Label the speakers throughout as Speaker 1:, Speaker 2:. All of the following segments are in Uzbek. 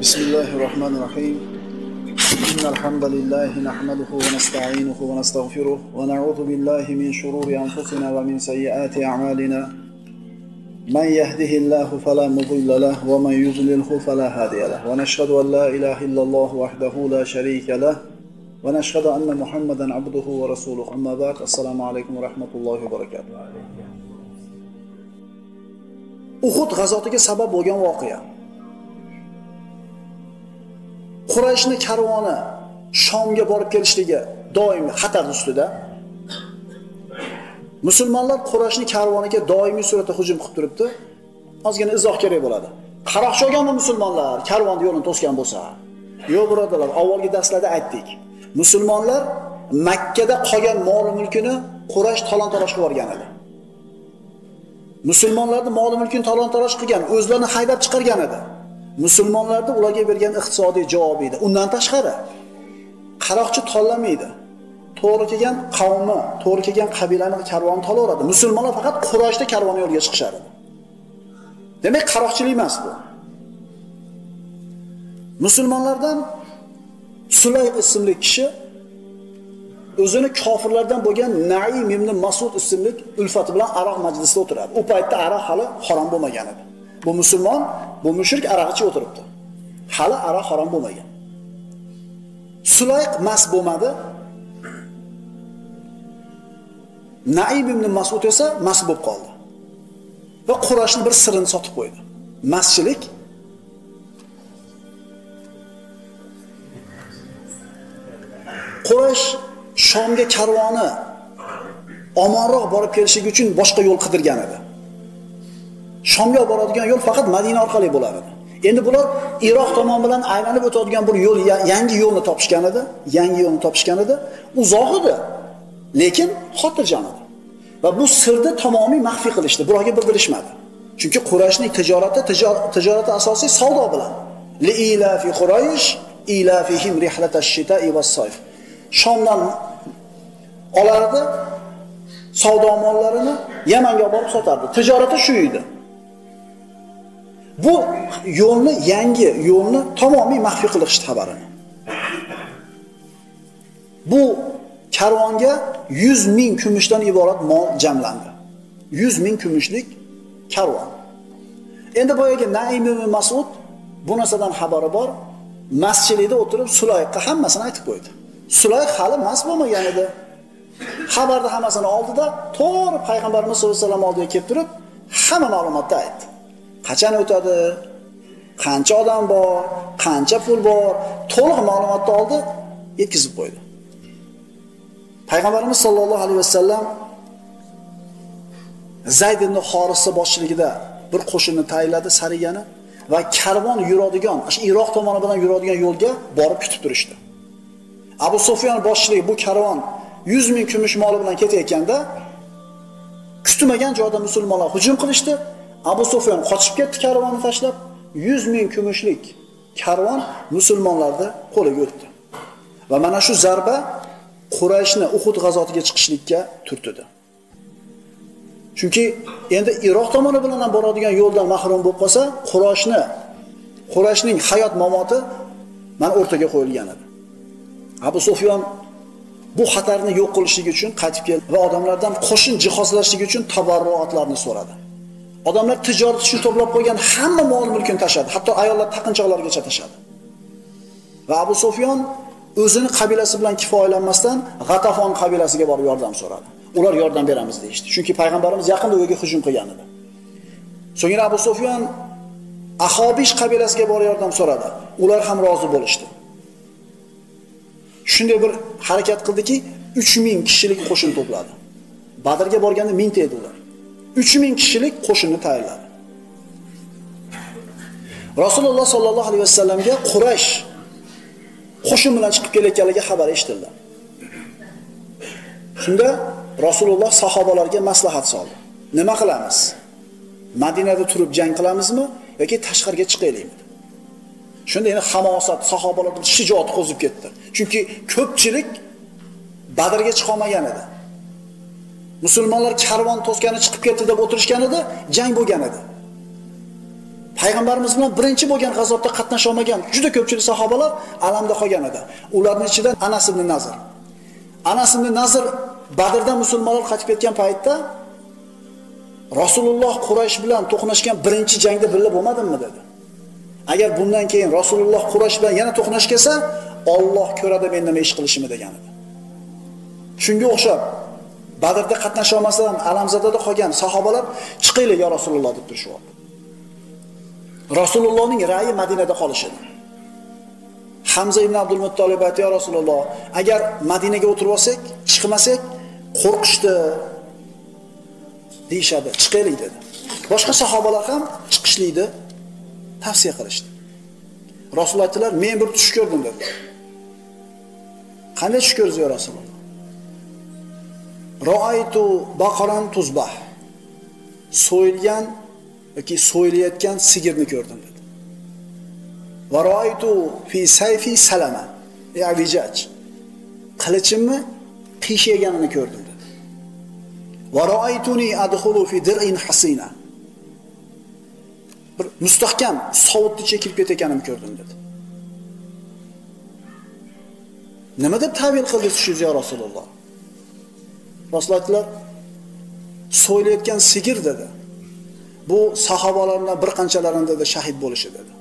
Speaker 1: بسم الله الرحمن الرحيم. إن الحمد لله نحمده ونستعينه ونستغفره ونعوذ بالله من شرور أنفسنا ومن سيئات أعمالنا. من يهده الله فلا مضل له ومن يضلله فلا هادي له. ونشهد أن لا إله إلا الله وحده لا شريك له. ونشهد أن محمدا عبده ورسوله. أما بعد السلام عليكم ورحمة الله وبركاته. Uhud g'azotiga sabab bo'lgan voqea. Qurayshni karvoni Shomga borib kelishligi doimiy xatar ustida. Musulmonlar Qurayshni karvoniga doimiy suratda hujum qilib turibdi. Ozgina izoh kerak bo'ladi. Qaroqchi olganmi musulmonlar karvonni yo'lini to'sgan bo'lsa? Yo'q birodarlar, avvalgi darslarda aytdik. Musulmonlar Makkada qolgan mol mulkini Quraysh talon-taroj qilib olgan edi. Musulmonlarning mol mulkini talon-taroj qilgan, o'zlarini haydab chiqargan edi. Musulmonlarni ularga bergan iqtisodiy javobi edi. Undan tashqari qaroqchi tanlamaydi. To'g'ri kelgan qavmi, to'g'ri kelgan qabilani karvoni tolaveradi. Musulmonlar faqat qurashda karvon yo'liga chiqishar edi. Demak, qaroqchilik emas bu. Musulmonlardan sulay ismli kishi o'zini kofirlardan bo'lgan Naim ibn Mas'ud ismli ulfati bilan aroq majlisida o'tiradi. U paytda aroq hali harom bo'lmagan edi. Bu musulmon, bu mushrik aroq ichib o'tiribdi. Hali aroq harom bo'lmagan. Sulayq mas bo'lmadi. naib ibn Mas'ud esa mas bo'lib qoldi. Va qurashni bir sirini sotib qo'ydi. mastchilik Quraysh Shomga karvoni omonroq borib kelishligi uchun boshqa yo'l qidirgan edi. Shomga boradigan yo'l faqat Madina orqali bo'lar edi. Endi bular Iroq tomon bilan aylanib o'tadigan bir yo'l, yangi yo'lni topishgan edi, yangi yo'lni topishgan edi. Uzoq edi, lekin xotirjam edi. Va bu sirni tamomiy maxfiy qilishdi, birovga bildirishmadi. Chunki Qurayshning tijorati tijorati asosiy savdo bilan. Li Quraysh ilafihim rihlatash shita'i was-sayf. Shomdan olardi, savdo mollarini Yamanga borib sotardi. Tijorati shu edi. Bu yo'lni yangi yo'lni tamomiy maxfiy qilishdi xabarini. Bu karvonga 100 ming kumushdan iborat mol jamlandi. 100 ming kumushlik karvon. Endi boyaga Naim ibn Mas'ud bu narsadan xabari bor. Masjidida o'tirib Sulayqqa hammasini aytib qo'ydi. Sulayq hali mas bo'lmagan edi. xabarni hammasini oldida to'g'ri payg'ambarimiz sollallohu alayhi vasallam oldiga kelib turib, hamma ma'lumotni aytdi. Qachon o'tadi? Qancha odam bor? Qancha pul bor? To'liq ma'lumotni oldi, yetkazib qo'ydi. Payg'ambarimiz sollallohu alayhi vasallam Zayd ibn Horisa boshchiligida bir qo'shinni tayinladi sarigani va karvon yuradigan, o'sha Iroq tomoni bilan yuradigan yo'lga borib kutib turishdi. Abu Sufyon boshchiligi bu karvon 100 ming kumush moli bilan ketayotganda kutmagan joyda musulmonlar hujum qilishdi. Abu Sufyon qochib ketdi karvonni tashlab, 100 ming kumushlik karvon musulmonlarni qo'liga o'tdi. Va mana shu zarba Qurayshni Uhud g'azotiga chiqishlikka turtdi. Chunki endi Iroq tomoni bilan ham boradigan yo'ldan mahrum bo'lib qolsa, Qurayshni Qurayshning hayot mamoti mana o'rtaga qo'yilgan edi. Abu Sufyon bu xatarni yo'q qilishlik uchun qaytib keldi va odamlardan qo'shin jihozlashlik uchun tabarruatlarni so'radi. Odamlar tijorat uchun to'plab qo'ygan hamma mol mulkini tashadi, hatto ayollar taqinchoqlargacha tashadi. Va Abu Sufyon o'zini qabilasi bilan kifoyalanmasdan G'atafon qabilasiga borib yordam so'radi. Ular yordam beramiz deydi. Chunki payg'ambarimiz yaqinda uyga hujum qilgan edi. So'ngra Abu Sufyon Ahobish qabilasiga borib yordam so'radi. Ular ham rozi bo'lishdi. Shunday bir harakat qildiki, 3000 kishilik qo'shin to'pladi. Badrga borganda 1000 ta edi ular. 3000 kishilik qo'shinni tayyorladi. Rasululloh sollallohu alayhi vasallamga Quraysh qo'shin bilan chiqib kelayotganligi xabari eshitildi. Shunda Rasululloh sahobalarga maslahat soldi. Nima qilamiz? Madinada turib jang qilamizmi yoki tashqariga chiqaylikmi? Shunda yana hamosat sahobalarning shijoati qo'zib ketdi. Chunki ko'pchilik Badrga chiqa olmagan edi. Musulmonlar karvon to'sgani chiqib ketdi deb o'tirishgan edi, jang bo'lgan edi. payg'ambarimiz bilan birinchi bo'lgan g'azotda qatnasha olmagan juda ko'pchilik sahobalar alamda qolgan edi. Ularning ichidan Anas ibn Nazr. Anas ibn Nazr Badrdan musulmonlar qaytib ketgan paytda Rasululloh Quraysh bilan to'qnashgan birinchi jangda birga bo'lmadimmi dedi. Agar bundan keyin Rasululloh Quraysh bilan yana to'qnash kelsa, Alloh ko'radi men nima ish qilishimni degan edi. Shunga o'xshab Badrda qatnashaolmasdan alamzadada qolgan sahobalar chiqinglar yo Rasululloh deb turishyapti. Rasulullohning ra'yi Madinada qolish edi. Hamza ibn Abdul Muttolib aytdi: "Ya Rasululloh, agar Madinaga o'tirib olsak, chiqmasak, qo'rqishdi." deyishadi chiqaylik dedi. Boshqa sahobalar ham chiqishlikni tavsiya qilishdi. Rasululloh aytdilar: "Men bir tush ko'rdim" dedi. Qanday tush ko'rdingiz, ya Rasululloh? Ra'aytu baqaran tuzbah. So'yilgan yoki so'yilayotgan sigirni ko'rdim dedi. Va ra'aytu fi sayfi salama. Ya vijaj. Qilichimni qiyshayganini ko'rdim dedi. Va ra'aytuni adkhulu fi dir'in hasina. Bir mustahkam sovutni chekib ketayotganimni ko'rdim dedi. Nima deb ta'bir qildingiz shu ya Rasululloh? Rasul so'ylayotgan sigir dedi. Bu sahobalardan bir qanchalarini dedi shahid bo'lishi dedi.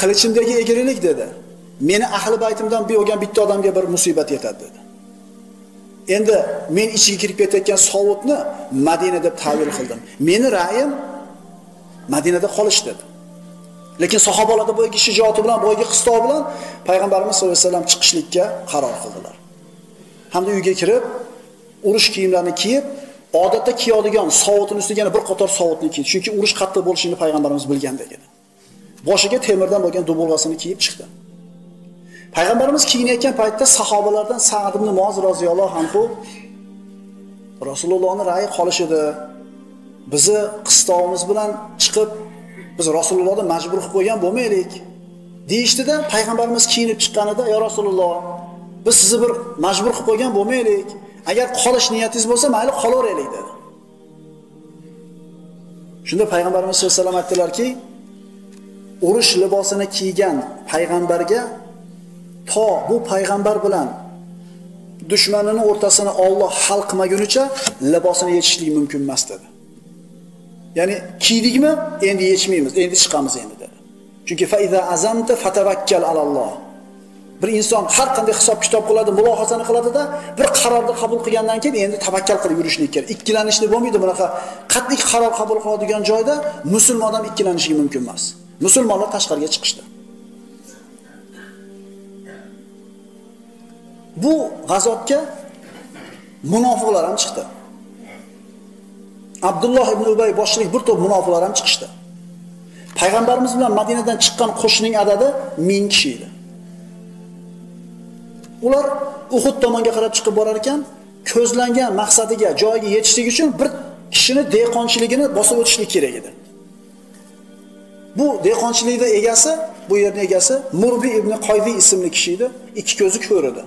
Speaker 1: Qilichimdagi egrilik dedi. Meni ahli baytimdan bo'lgan bitta odamga bir musibat yetadi dedi. Endi men ichiga kirib ketayotgan sovutni Madina deb ta'bir qildim. Meni ra'yim Madinada qolish dedi. Lekin sahobalarda boyagi shijoati bilan, boyagi qistovi bilan payg'ambarimiz sollallohu alayhi vasallam chiqishlikka qaror qildilar. Hamda uyga kirib, urush kiyimlarini kiyib, odatda kiyadigan sovutini ustiga yana bir qator sovutni kiydi. Chunki urush qattiq bo'lishini payg'ambarimiz bilgan edi. Boshiga temirdan bo'lgan dubulg'asini kiyib chiqdi. Payg'ambarimiz kiyinayotgan paytda sahobalardan Sa'd ibn moz roziyallohu anhu rasulullohni ra'yi qolish edi. Bizni qistovimiz bilan chiqib biz Rasulullohni majbur qilib qo'ygan bo'lmaylik. Deyishdida payg'ambarimiz kiyinib chiqqanida, yo Rasululloh, biz sizni bir majbur qilib qo'ygan bo'lmaylik. Agar qolish niyatingiz bo'lsa, mayli qolaveraylik" dedi. Shunda payg'ambarimiz sollallohu alayhi vasallam aytdilarki, urush libosini kiygan payg'ambarga to bu payg'ambar bilan dushmanini o'rtasini Alloh hal qilmagunicha libosini yechishlik mumkin emas dedi. Ya'ni kiydikmi, endi yechmaymiz, endi chiqamiz endi dedi. Chunki fa iza azamta fatavakkal alalloh. Bir inson har qanday hisob kitob qiladi, mulohazani qiladi-da, bir qarorni qabul qilgandan keyin endi tavakkal qilib yurishlik kerak. ikkilanishlik bo'lmaydi bunaqa qat'iy qaror qabul qiladigan joyda musulmon odam ikkilanishi mumkin emas. Musulmonlar tashqariga chiqishdi. Bu g'azotga munofiqlar ham chiqdi. Abdulloh ibn Ubay boshchilik bir to'p munofiqlar ham chiqishdi. Payg'ambarimiz bilan Madinadan chiqqan qo'shning adadi 1000 kishi edi. Ular Uhud tomonga qarab chiqib borar ekan, ko'zlangan maqsadiga, joyiga yetishlik uchun bir kishini dehqonchiligini bosib o'tishlik kerak edi. Bu dehqonchilikda egasi, bu yerning egasi Murbi ibn Qoydi ismli kishi edi, ikki ko'zi ko'r edi.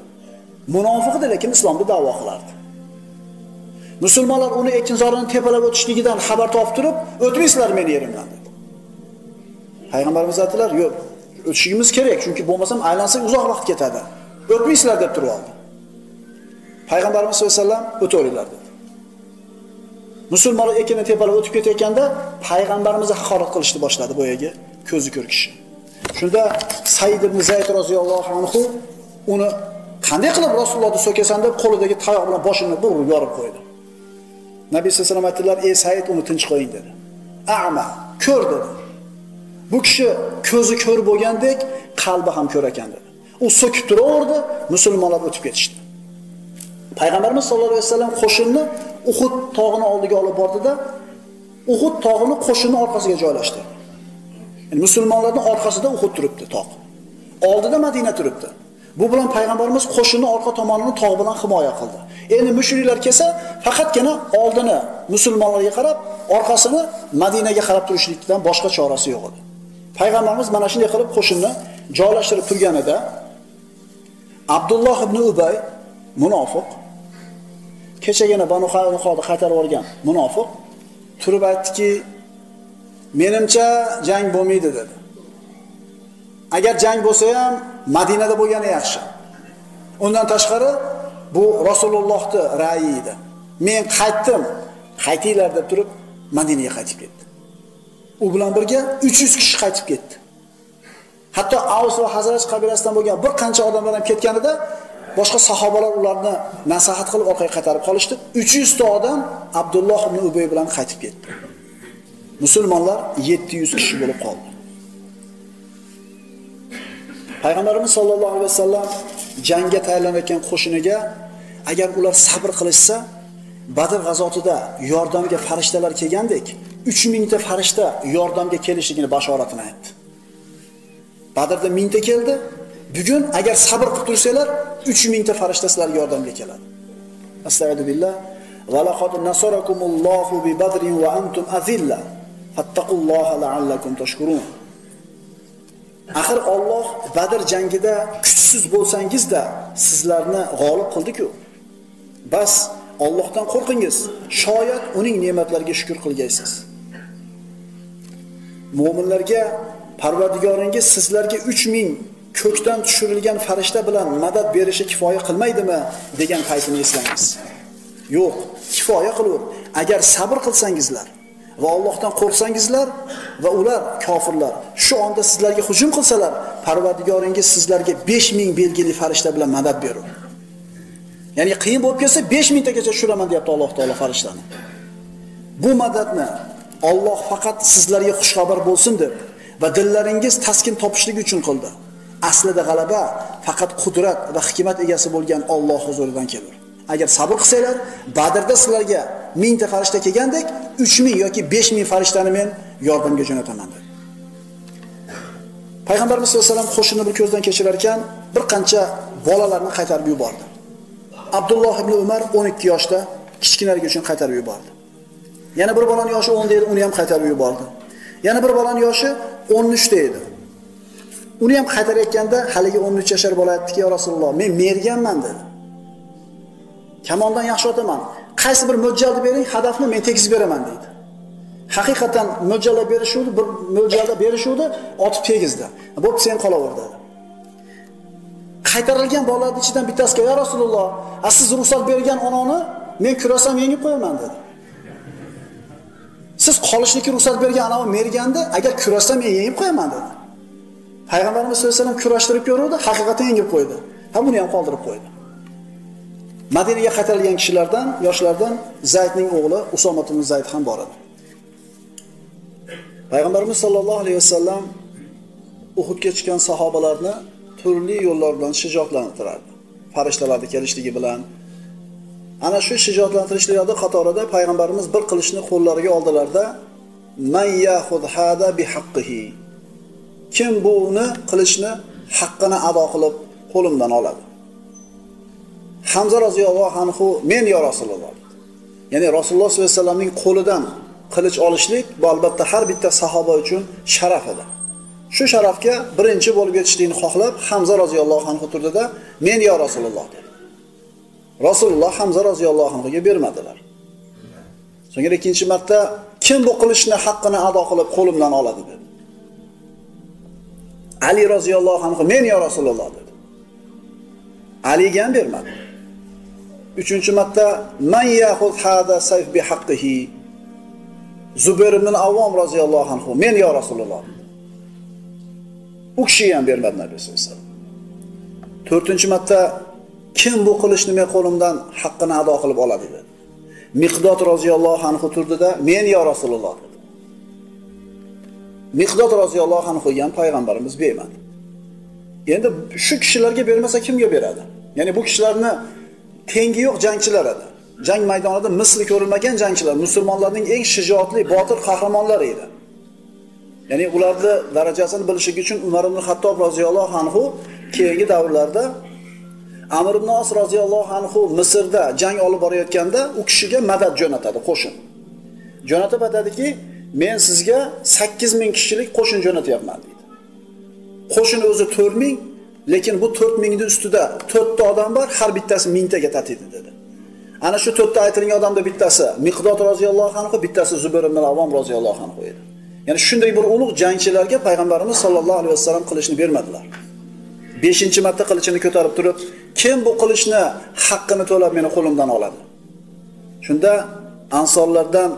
Speaker 1: Munofiq edi, lekin islomni da'vo qilardi. Musulmonlar uni ekinzorini tepalab o'tishligidan xabar topib turib, o'tmaysizlar meni yerimdan dedi. Payg'ambarimiz aytdilar, yo'q, o'tishimiz kerak, chunki bo'lmasam aylansak uzoq vaqt ketadi. O'tmaysizlar deb turib oldi. Payg'ambarimiz sallallohu alayhi vasallam o'tavringlar dedi. Musulmonlar ekinni tepalab o'tib ketayotganda payg'ambarimizni haqorat qilishni boshladi boyagi ko'zi ko'r kishi. Shunda Said ibn Zayd roziyallohu anhu uni qanday qilib Rasulullohni so'kasan deb qo'lidagi tayoq bilan boshini burib yorib qo'ydi. Nabiy sollallohu alayhi vasallam aytdilar: "Ey Said, uni tinch qo'ying" dedi. A'ma, ko'r dedi. Bu kishi ko'zi ko'r bo'lgandek, qalbi ham ko'r ekan dedi. U so'kib turaverdi, musulmonlar o'tib ketishdi. Payg'ambarimiz sollallohu alayhi vasallam qo'shinni Uhud tog'ini oldiga olib bordida, Uhud tog'ini qo'shinning orqasiga joylashtirdi. Yani musulmonlarning orqasida Uhud turibdi tog'. Oldida Madina turibdi. Bu bilan payg'ambarimiz qo'shinni orqa tomonini tog' bilan himoya qildi. Endi mushriklar kelsa, faqatgina oldini musulmonlarga qarab, orqasini Madinaga qarab turishlikdan boshqa chorasi yo'q edi. Payg'ambarimiz mana shunday qilib qo'shinni joylashtirib turganida Abdulloh ibn Ubay munofiq kechagina Banu Qaynuqoni qaytarib olgan munofiq turib aytdiki: menimcha jang bo'lmaydi dedi. Agar jang bo'lsa ham Madinada bo'lgani yaxshi. Undan tashqari bu Rasulullohning ra'yi edi. Men qaytdim, qaytinglar deb turib Madinaga qaytib ketdi. U bilan birga 300 kishi qaytib ketdi. Hatto Avs va Hazraj qabilasidan bo'lgan bir qancha odamlar ham ketganida boshqa sahobalar ularni nasihat qilib orqaga qaytarib qolishdi. 300 ta odam Abdulloh ibn Ubay bilan qaytib ketdi. Musulmonlar 700 kishi bo'lib qoldi. Payg'ambarimiz sollallohu alayhi vasallam jangga tayyorlanayotgan qo'shiniga agar ular sabr qilishsa, Badr g'azotida yordamga farishtalar kelgandek, 3000 ta farishta yordamga kelishligini bashoratini aytdi. Badrda mingta keldi. Bugun agar sabr qilib tursanglar, 3000 ta farishta sizlarga yordamga keladi. Astagfirullah. Va laqad nasarakumullohu bi badrin wa antum azilla. Fattaqulloha la'allakum tashkurun. Axir Alloh Badr jangida kuchsiz bo'lsangiz-da sizlarni g'olib qildi-ku. Bas Allohdan qo'rqingiz. Shoyat uning ne'matlariga shukr qilgaysiz. Mu'minlarga Parvardigoringiz sizlarga 3000 ko'kdan tushirilgan farishta bilan madad berishi kifoya qilmaydimi degan paytini eslangiz. Yo'q, kifoya qilur. Agar sabr qilsangizlar va Allohdan qo'rqsangizlar va ular kofirlar shu onda sizlarga hujum qilsalar, Parvardigoringiz sizlarga 5000 belgili farishta bilan madad berur. Ya'ni qiyin bo'lib kelsa 5000 tagacha tushiraman deyapti Alloh taolo farishtani. Bu madadni Alloh faqat sizlarga xushxabar bo'lsin deb va dillaringiz taskin topishligi uchun qildi. Aslida g'alaba faqat qudrat va hikmat egasi bo'lgan Alloh huzuridan kelur. Agar sabr qilsanglar, Badrda sizlarga 1000 ta farishta kelgandek, 3000 yoki 5000 farishtani men yordamga jo'nataman dedi. Payg'ambarimiz sollallohu alayhi vasallam qo'shinni bir ko'zdan kechirar ekan, bir qancha bolalarni qaytarib yubordi. Abdulloh ibn Umar 12 yoshda kichkinaligi uchun qaytarib yubordi. Yana bir bolani yoshi 10 edi, uni ham qaytarib yubordi. Yana bir bolani yoshi 13 ta edi. Uni ham qaytarayotganda haligi 13 yoshar bola aytdiki, "Ya Rasululloh, men merganman" dedi. Kamondan yaxshi otaman. Qaysi bir mo'ljalni bering, hadafni men tekizib beraman dedi. Haqiqatan mo'ljallab berishuvdi, bir mo'ljalla berishuvdi, otib tegizdi. Bo'pti, sen qolaver dedi. Qaytarilgan bolalarning ichidan bittasiga, "Ya Rasululloh, siz ruxsat bergan onani men kurasam yengib qo'yaman" dedi. Siz qolishlikka ruxsat bergan anavi merganda, agar kurashsa men yengib qo'yaman dedi. Payg'ambarimiz sollallohu alayhi vasallam kurashtirib ko'ruvdi, haqiqatan yengib qo'ydi. ham buni ham qoldirib qo'ydi. Madinaga qaytarilgan kishilardan, yoshlardan Zaydning o'g'li usomat ibn Zayd ham bor edi. Payg'ambarimiz sollallohu alayhi vasallam Uhudga chiqqan sahobalarni turli yo'llar bilan shijoatlantirardi. Farishtalarning kelishligi bilan ana shu shijoatlantirishlarda qatorida payg'ambarimiz bir qilichni qo'llariga oldilarda man hada bi haqqihi kim buni qilichni haqqini ado qilib qo'limdan oladi Hamza roziyallohu anhu men yo Rasululloh. Ya'ni Rasululloh sollallohu alayhi vasallamning qo'lidan qilich olishlik bu albatta har bitta sahoba uchun sharaf edi. Shu sharafga birinchi bo'lib yetishlikni xohlab Hamza roziyallohu anhu turdida men yo Rasululloh dedi. Rasululloh Hamza roziyallohu anhuga bermadilar. So'ngra ikkinchi marta kim bu qilishni haqqini ado qilib qo'limdan oladi dedi. Ali roziyallohu anhu men yo Rasululloh dedi. Aliga ham bermadi. Uchinchi marta man yahud hada sayf bi haqqihi Zubayr ibn Avvom roziyallohu anhu men yo Rasululloh. U kishi ham bermadi Nabiy sallallohu alayhi vasallam. To'rtinchi marta kim bu qilichni men qo'limdan haqqini ado qilib oladi dedi. Miqdod roziyallohu anhu turdida men yo Rasululloh dedi. Miqdod roziyallohu anhu ham payg'ambarimiz bermadi. Endi shu kishilarga bermasa kimga beradi? Ya'ni bu kishilarni tengi yo'q jangchilar edi. Jang maydonida misli ko'rilmagan jangchilar, musulmonlarning eng shijoatli, botir qahramonlari edi. Ya'ni ularni darajasini bilishlik uchun Umar ibn Xattob roziyallohu anhu keyingi davrlarda Amr ibn Os roziyallohu anhu Misrda jang olib borayotganda u kishiga madad jo'natadi qo'shin. Jo'natib aytadiki, men sizga 8000 kishilik qo'shin jo'natyapman deydi. Qo'shin o'zi 4000, lekin bu 4000 ning ustida 4 ta odam bor, har bittasi mingtaga tatidi dedi. Ana shu 4 ta aytilgan odamda bittasi Miqdod roziyallohu anhu, bittasi Zubayr ibn Avvam roziyallohu anhu edi. Ya'ni shunday bir ulug' jangchilarga payg'ambarimiz sollallohu alayhi vasallam qilichni bermadilar. 5 marta qilichini ko'tarib turib, kim bu qilichni haqqini to'lab meni qo'limdan oladi? Shunda ansorlardan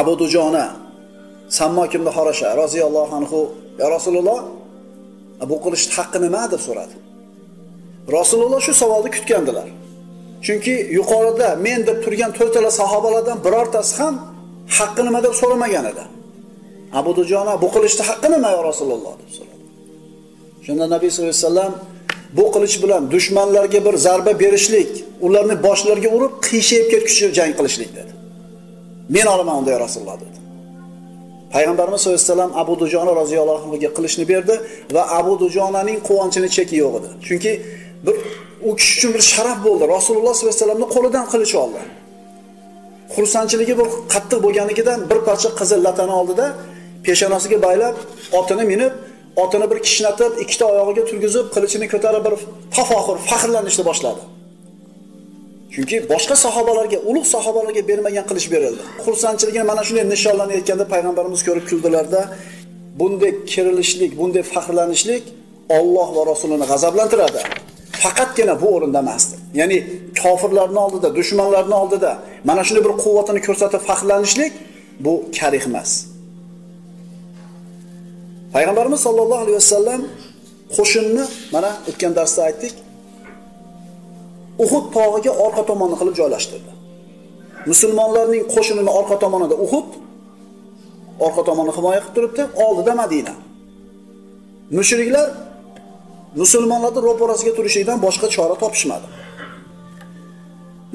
Speaker 1: Abu Dujona Sammok ibn Xorasha roziyallohu anhu ya Rasululloh bu qilichni haqqi nima deb so'radi. Rasululloh shu savolni kutgandilar. Chunki yuqorida men deb turgan to'rtala sahobalardan birortasi ham haqqi nima deb so'ramagan edi. Abu Dujona bu qilichni haqqi nima ya Rasululloh deb so'radi. Shunda Nabiy sallallohu alayhi vasallam bu qilich bilan dushmanlarga bir zarba berishlik, ularni boshlariga urib qiyshayib ketguncha jang qilishlik dedi. Men olaman unda ya Rasululloh dedi. Payg'ambarimiz sallallohu alayhi vasallam Abu Dujona roziyallohu anhuga qilichni berdi va Abu Dujonaning quvonchini cheki yo'q edi. Chunki bir u kishi uchun bir sharaf bo'ldi. Rasululloh sollallohu alayhi vasallamni qo'lidan qilich oldi. Xursandchiligi bir qattiq bo'lganligidan bir parcha qizil latani oldida peshonasiga baylab, otini minib, otini bir kishnatib, ikkita oyog'iga turgizib, qilichini ko'tarib bir tafoxur, faxrlanishni boshladi. Chunki boshqa sahobalarga, ulug' sahobalarga bermagan qilish berildi. Xursandchiligini mana shunday nishonlanayotganda payg'ambarimiz ko'rib kuldilarda, bunday kirilishlik, bunday faxrlanishlik Alloh va Rasulini g'azablantiradi. Faqatgina bu o'rinda emasdi. Ya'ni kofirlarning oldida, dushmanlarning oldida mana shunday bir quvvatini ko'rsatib faxrlanishlik bu karih emas. Payg'ambarimiz sollallohu alayhi vasallam qo'shinni mana o'tgan darsda aytdik, Uhud tog'iga orqa tomonni qilib joylashtirdi. Musulmonlarning qo'shinini orqa tomonida Uhud, orqa tomonni himoya qilib turibdi, oldida Madina. Mushriklar musulmonlarning ro'parasiga turishlikdan boshqa chora topishmadi.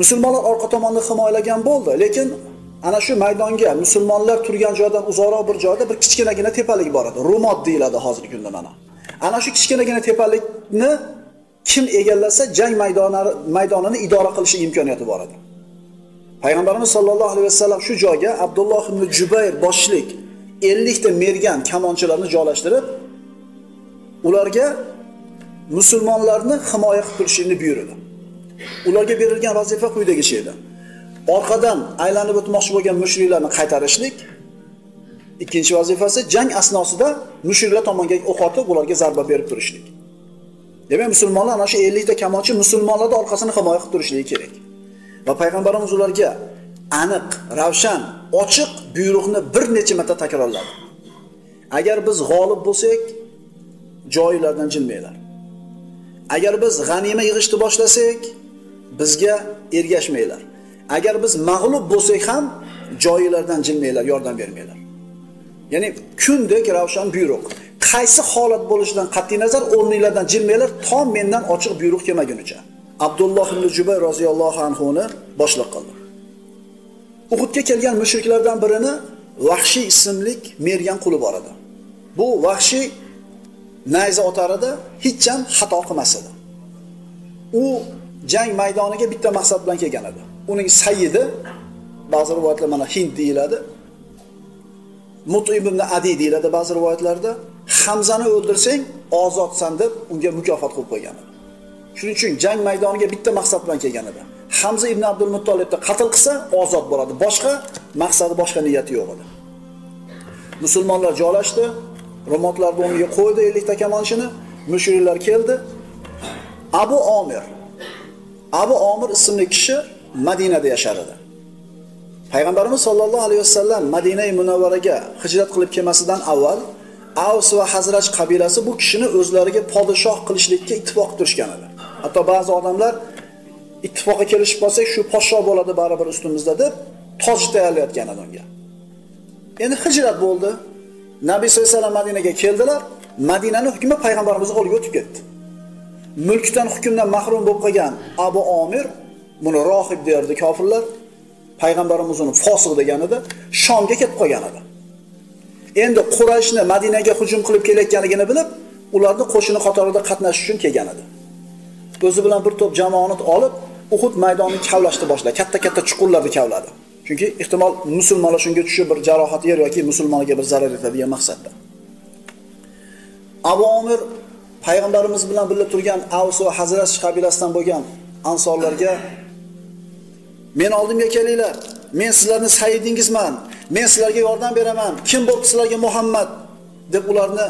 Speaker 1: Musulmonlar orqa tomonni himoyalagan bo'ldi, lekin ana shu maydonga musulmonlar turgan joydan uzoqroq bir joyda bir kichkinagina tepalik bor edi. Rumot deyiladi hozirgi kunda mana. Ana shu kichkinagina tepalikni kim egallasa jang maydonlari maydonini idora qilishi imkoniyati bor edi. Payg'ambarimiz sollallohu alayhi vasallam shu joyga Abdulloh ibn Jubayr boshlik 50 ta mergan kamonchilarni joylashtirib, ularga musulmonlarni himoya qilib turishini buyurdi. Ularga berilgan vazifa quyidagicha edi. Orqadan aylanib o'tmoqchi bo'lgan mushriklarni qaytarishlik, ikkinchi vazifasi jang asnosida mushriklar tomonga o'q otib, ularga zarba berib turishlik. Demak, musulmonlar ana shu 50 ta kamonchi musulmonlarni orqasini himoya qilib turishligi kerak. Va payg'ambarimiz ularga aniq, ravshan, ochiq buyruqni bir necha marta takrorladi. Agar biz g'olib bo'lsak, joylardan jilmanglar. Agar biz g'anima yig'ishni boshlasak, bizga ergashmanglar. Agar biz mag'lub bo'lsak ham joylardan jilmanglar, yordam bermanglar. Ya'ni kundek ravshan buyruq. Qaysi holat bo'lishidan qat'iy nazar o'rninglardan jilmanglar, tom mendan ochiq buyruq kelmagunicha. Abdulloh ibn jubay roziyallohu anhuni boshliq qildi. Uhudga kelgan mushriklardan birini Vahshiy ismli mergan quli bor edi. Bu Vahshiy nayza otarida hech ham xato qilmas edi. U jang maydoniga bitta maqsad bilan kelgan edi. Uning sayyidi ba'zi rivoyatlar mana Hind deyiladi. Mut'im ibn Adi deyiladi ba'zi rivoyatlarda. Hamzani o'ldirsang ozodsan deb unga mukofot qo'yib qo'ygan. Shuning uchun jang maydoniga bitta maqsad bilan kelgan edi. Hamza ibn Abdul Muttolibni qatl qilsa ozod bo'ladi. Boshqa maqsadi, boshqa niyati yo'q edi. Musulmonlar joylashdi, romotlarni o'rniga qo'ydi 50 ta kamonchini, mushriklar keldi. Abu Omir Abu Omir ismli kishi Madinada yashar edi. Payg'ambarimiz sollallohu alayhi vasallam Madinai Munawvaraga hijrat qilib kelmasidan avval Avs va Hazraj qabilasi bu kishini o'zlariga podshoh qilishlikka ittifoq turishgan edi. Hatto ba'zi odamlar ittifoqqa kelishib qolsak, shu podshoh bo'ladi baribir ustimizda deb toj tayyorlayotgan edi unga. Endi hijrat bo'ldi. Nabiy sollallohu alayhi vasallam Madinaga keldilar. Madinani hukmi payg'ambarimiz qo'liga o'tib ketdi. Mulkdan hukmdan mahrum bo'lib qolgan Abu Omir buni rohib derdi kofirlar. Payg'ambarimiz uni fosiq deganida Shomga ketib qolgan edi. Endi Qurayshni Madinaga hujum qilib kelayotganligini bilib, ularni qo'shini qatorida qatnashish uchun kelgan edi. O'zi bilan bir to'p jamoani olib, Uhud maydonini kavlashni boshladi. Katta-katta chuqurlarni kavladi. Chunki ehtimol musulmonlar shunga tushib bir jarohat yer yoki musulmonlarga bir zarar yetadigan maqsadda. Abu Omir payg'ambarimiz bilan birga turgan Avs va Hazrat qabilasidan bo'lgan ansorlarga men oldimga kelinglar. Men sizlarni saidingizman Men sizlarga yordam beraman. Kim bo'libdi sizlarga Muhammad deb ularni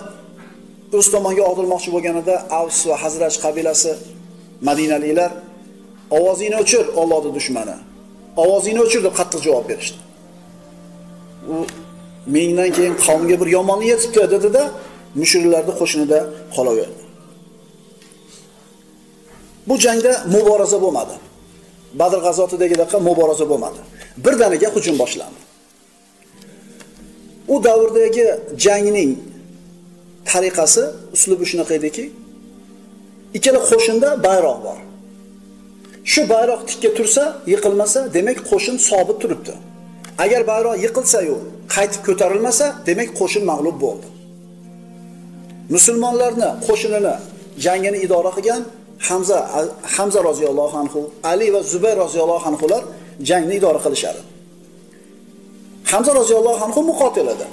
Speaker 1: o'z tomonga og'dirmoqchi bo'lganida Avs va Hazraj qabilasi Madinaliklar ovozingni o'chir Allohning dushmani. Ovozingni o'chir deb qattiq javob berishdi. U mendan keyin qavmga bir yomonlik yetibdi dedi-da, mushriklarning qo'shinida qolaverdi. Bu jangda muboraza bo'lmadi. Badr g'azotidagidaqa muboraza bo'lmadi. Birdaniga hujum boshlandi. U davrdagi jangning tariqasi, uslubi shunaqa ediki, ikkala qo'shinda bayroq bor. Shu bayroq tikka tursa, yiqilmasa, demak qo'shin sobit turibdi. Agar bayroq yiqilsa-yu, qaytib ko'tarilmasa, demak qo'shin mag'lub bo'ldi. Musulmonlarni qo'shinini jangini idora qilgan Hamza Hamza roziyallohu anhu, Ali va Zubayr roziyallohu anhular jangni idora qilishadi. Hamza roziyallohu anhu muqotil edi.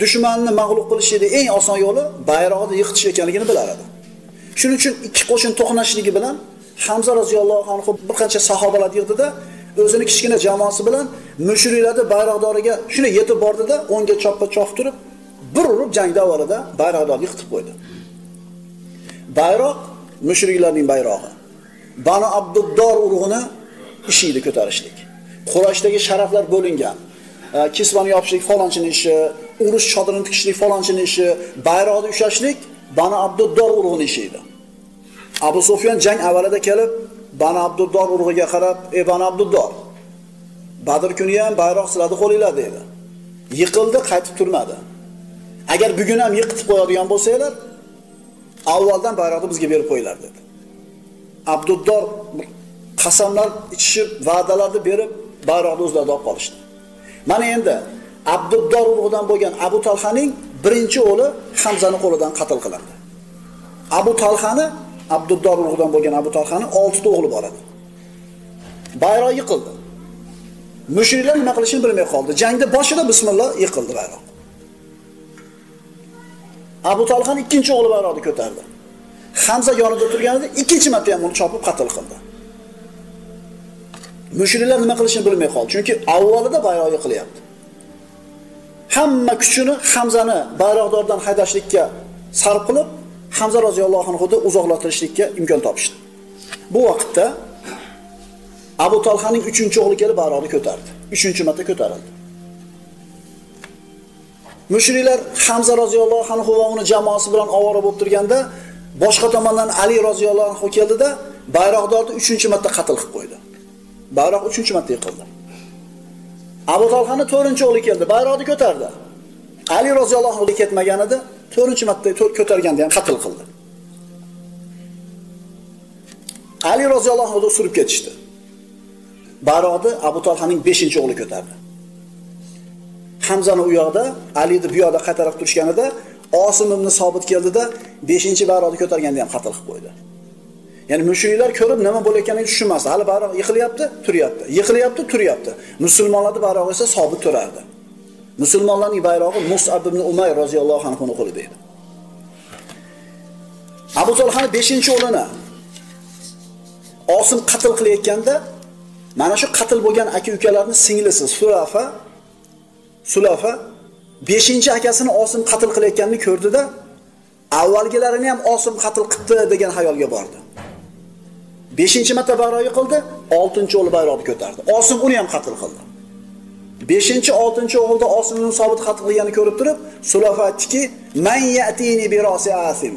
Speaker 1: Dushmanni mag'lub qilishning eng oson yo'li bayroqni yiqitish ekanligini bilar edi. Shuning uchun ikki qo'shin to'qnashligi bilan Hamza roziyallohu anhu bir qancha sahobalar yig'dida o'zini kichkina jamoasi bilan mushriklarni bayroqdoriga shunday yetib bordida, o'ngga choppa choq turib, bir urib jangda avvalida bayroqdorni yiqitib qo'ydi. Bayroq mushriklarning bayrog'i. Bani Abduddor urug'ini ishiydi ko'tarishlik. Qurashdagi sharaflar bo'lingan. E, Kisvani yopishlik falonchining ishi, urush chodirini tikishlik falonchining ishi, bayroqni ushlashlik Bani Abduddor urug'ini ishi edi. Abu Sufyan jang avvalida kelib, Bani Abduddor urug'iga qarab, "Ey Bani Abduddor, Badr kuni ham bayroq sizlarni qo'linglar" dedi. Yiqildi, qaytib turmadi. Agar bugun ham yiqitib qo'yadigan bo'lsanglar, avvaldan bayroqni bizga berib qo'yinglar dedi. Abduddor qasamlar ichishib, va'dalarni berib, bayroqni o'zlarida olib qolishdi. Mana endi Abduddor urug'idan bo'lgan Abu Talhaning birinchi o'g'li Hamzani qo'lidan qatl qilindi. Abu Talhani Abduddor urug'idan bo'lgan Abu Talhani oltita o'g'li bor edi. Bayroq yiqildi. Mushriklar nima qilishini bilmay qoldi. Jangda boshida bismillah yiqildi bayroq. Abu Talhan ikkinchi o'g'li bayroqni ko'tardi. Hamza yonida turganida ikkinchi marta ham uni chopib qatl qildi. Mushriklar nima qilishini bilmay qoldi, chunki avvalida bayroq qilyapti. Hamma kuchini Hamzani bayroqdordan haydashlikka sarf qilib, Hamza roziyallohu anhu'ni uzoqlashtirishlikka imkon topishdi. Bu vaqtda Abu Talhaning 3-o'g'li kelib bayroqni ko'tardi. 3-marta ko'tarildi. Mushriklar Hamza roziyallohu anhu va uni jamoasi bilan ovora bo'lib turganda, boshqa tomondan Ali roziyallohu anhu keldida, bayroqdorni 3-marta qatl qilib qo'ydi. Bayroq 3-marta yiqildi. Abu Talhani 4-o'g'li keldi, bayroqni ko'tardi. Ali roziyallohu anhu ketmaganida 4-marta ko'targanda ham qatl qildi. Ali roziyallohu anhu surib ketishdi. Bayroqni Abu Talhaning 5-o'g'li ko'tardi. Hamzani u yoqda, Alini bu yoqda qaytarib turishganida Osim ibn Sobit keldida 5-bayroqni ko'targanda ham qatl qilib qo'ydi. Ya'ni mushriklar ko'rib nima bo'layotganini tushunmasdi. Hali bayroq yiqilyapti, turyapti. Yiqilyapti, turyapti. musulmonlarni bayrog'i esa sobit turardi. Musulmonlarning bayrog'i Mus'ab ibn umay roziyallohu anhuni qo'lida edi. Abu Talhani 5-o'g'lini Osim qatl qilayotganda mana shu qatl bo'lgan aka ukalarni singlisi surafa Sulofa 5-akasini Osim qatl qilayotganini ko'rdida, avvalgilarini ham Osim qatl qildi degan xayolga bordi. 5-marta bayroq qildi, 6-o'g'li bayroqni ko'tardi. Osim uni ham qatl qildi. 5-6 o'g'ilda Osimning sobit qatl qilganini ko'rib turib, Sulofa aytdiki, "Man ya'tini bi asim."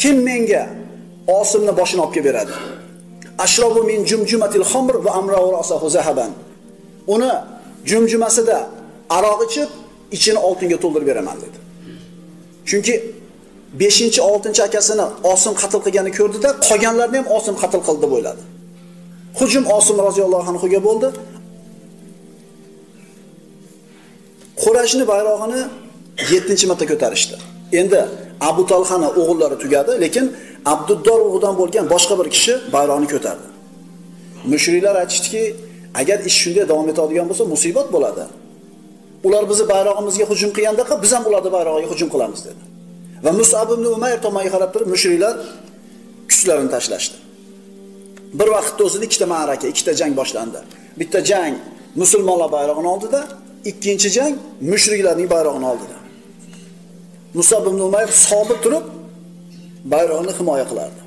Speaker 1: Kim menga Osimni boshini olib kelib beradi? Ashrobu min jumjumatil xomr va amra rasahu zahaban. Uni jumjumasida aroq ichib, ichini oltinga to'ldirib beraman dedi. Chunki 5-6 akasini Osim qatl qilganini ko'rdida, qolganlarni ham Osim qatl qildi deb o'yladi. Hujum Osim roziyallohu anhuga bo'ldi. Qurashni bayrog'ini 7-marta ko'tarishdi. Endi Abu Talhani o'g'illari tugadi, lekin Abduddor o'g'idan bo'lgan boshqa bir kishi bayroqni ko'tardi. Mushriklar aytishdiki, agar ish shunday davom etadigan bo'lsa, musibat bo'ladi. Ular bizni bayrog'imizga hujum qilganda, biz ham ularni bayrog'iga hujum qilamiz dedi. Va Mus'ab ibn Umayr tomonga qarab turib mushriklar kuchlarini tashlashdi. Bir vaqtda o'zida ikkita ma'raka, ikkita jang boshlandi. Bitta jang musulmonlar bayrog'ini oldida, ikkinchi jang mushriklarning bayrog'ini oldida. Musab ibn Umayr sobit turib bayroqni himoya qilardi.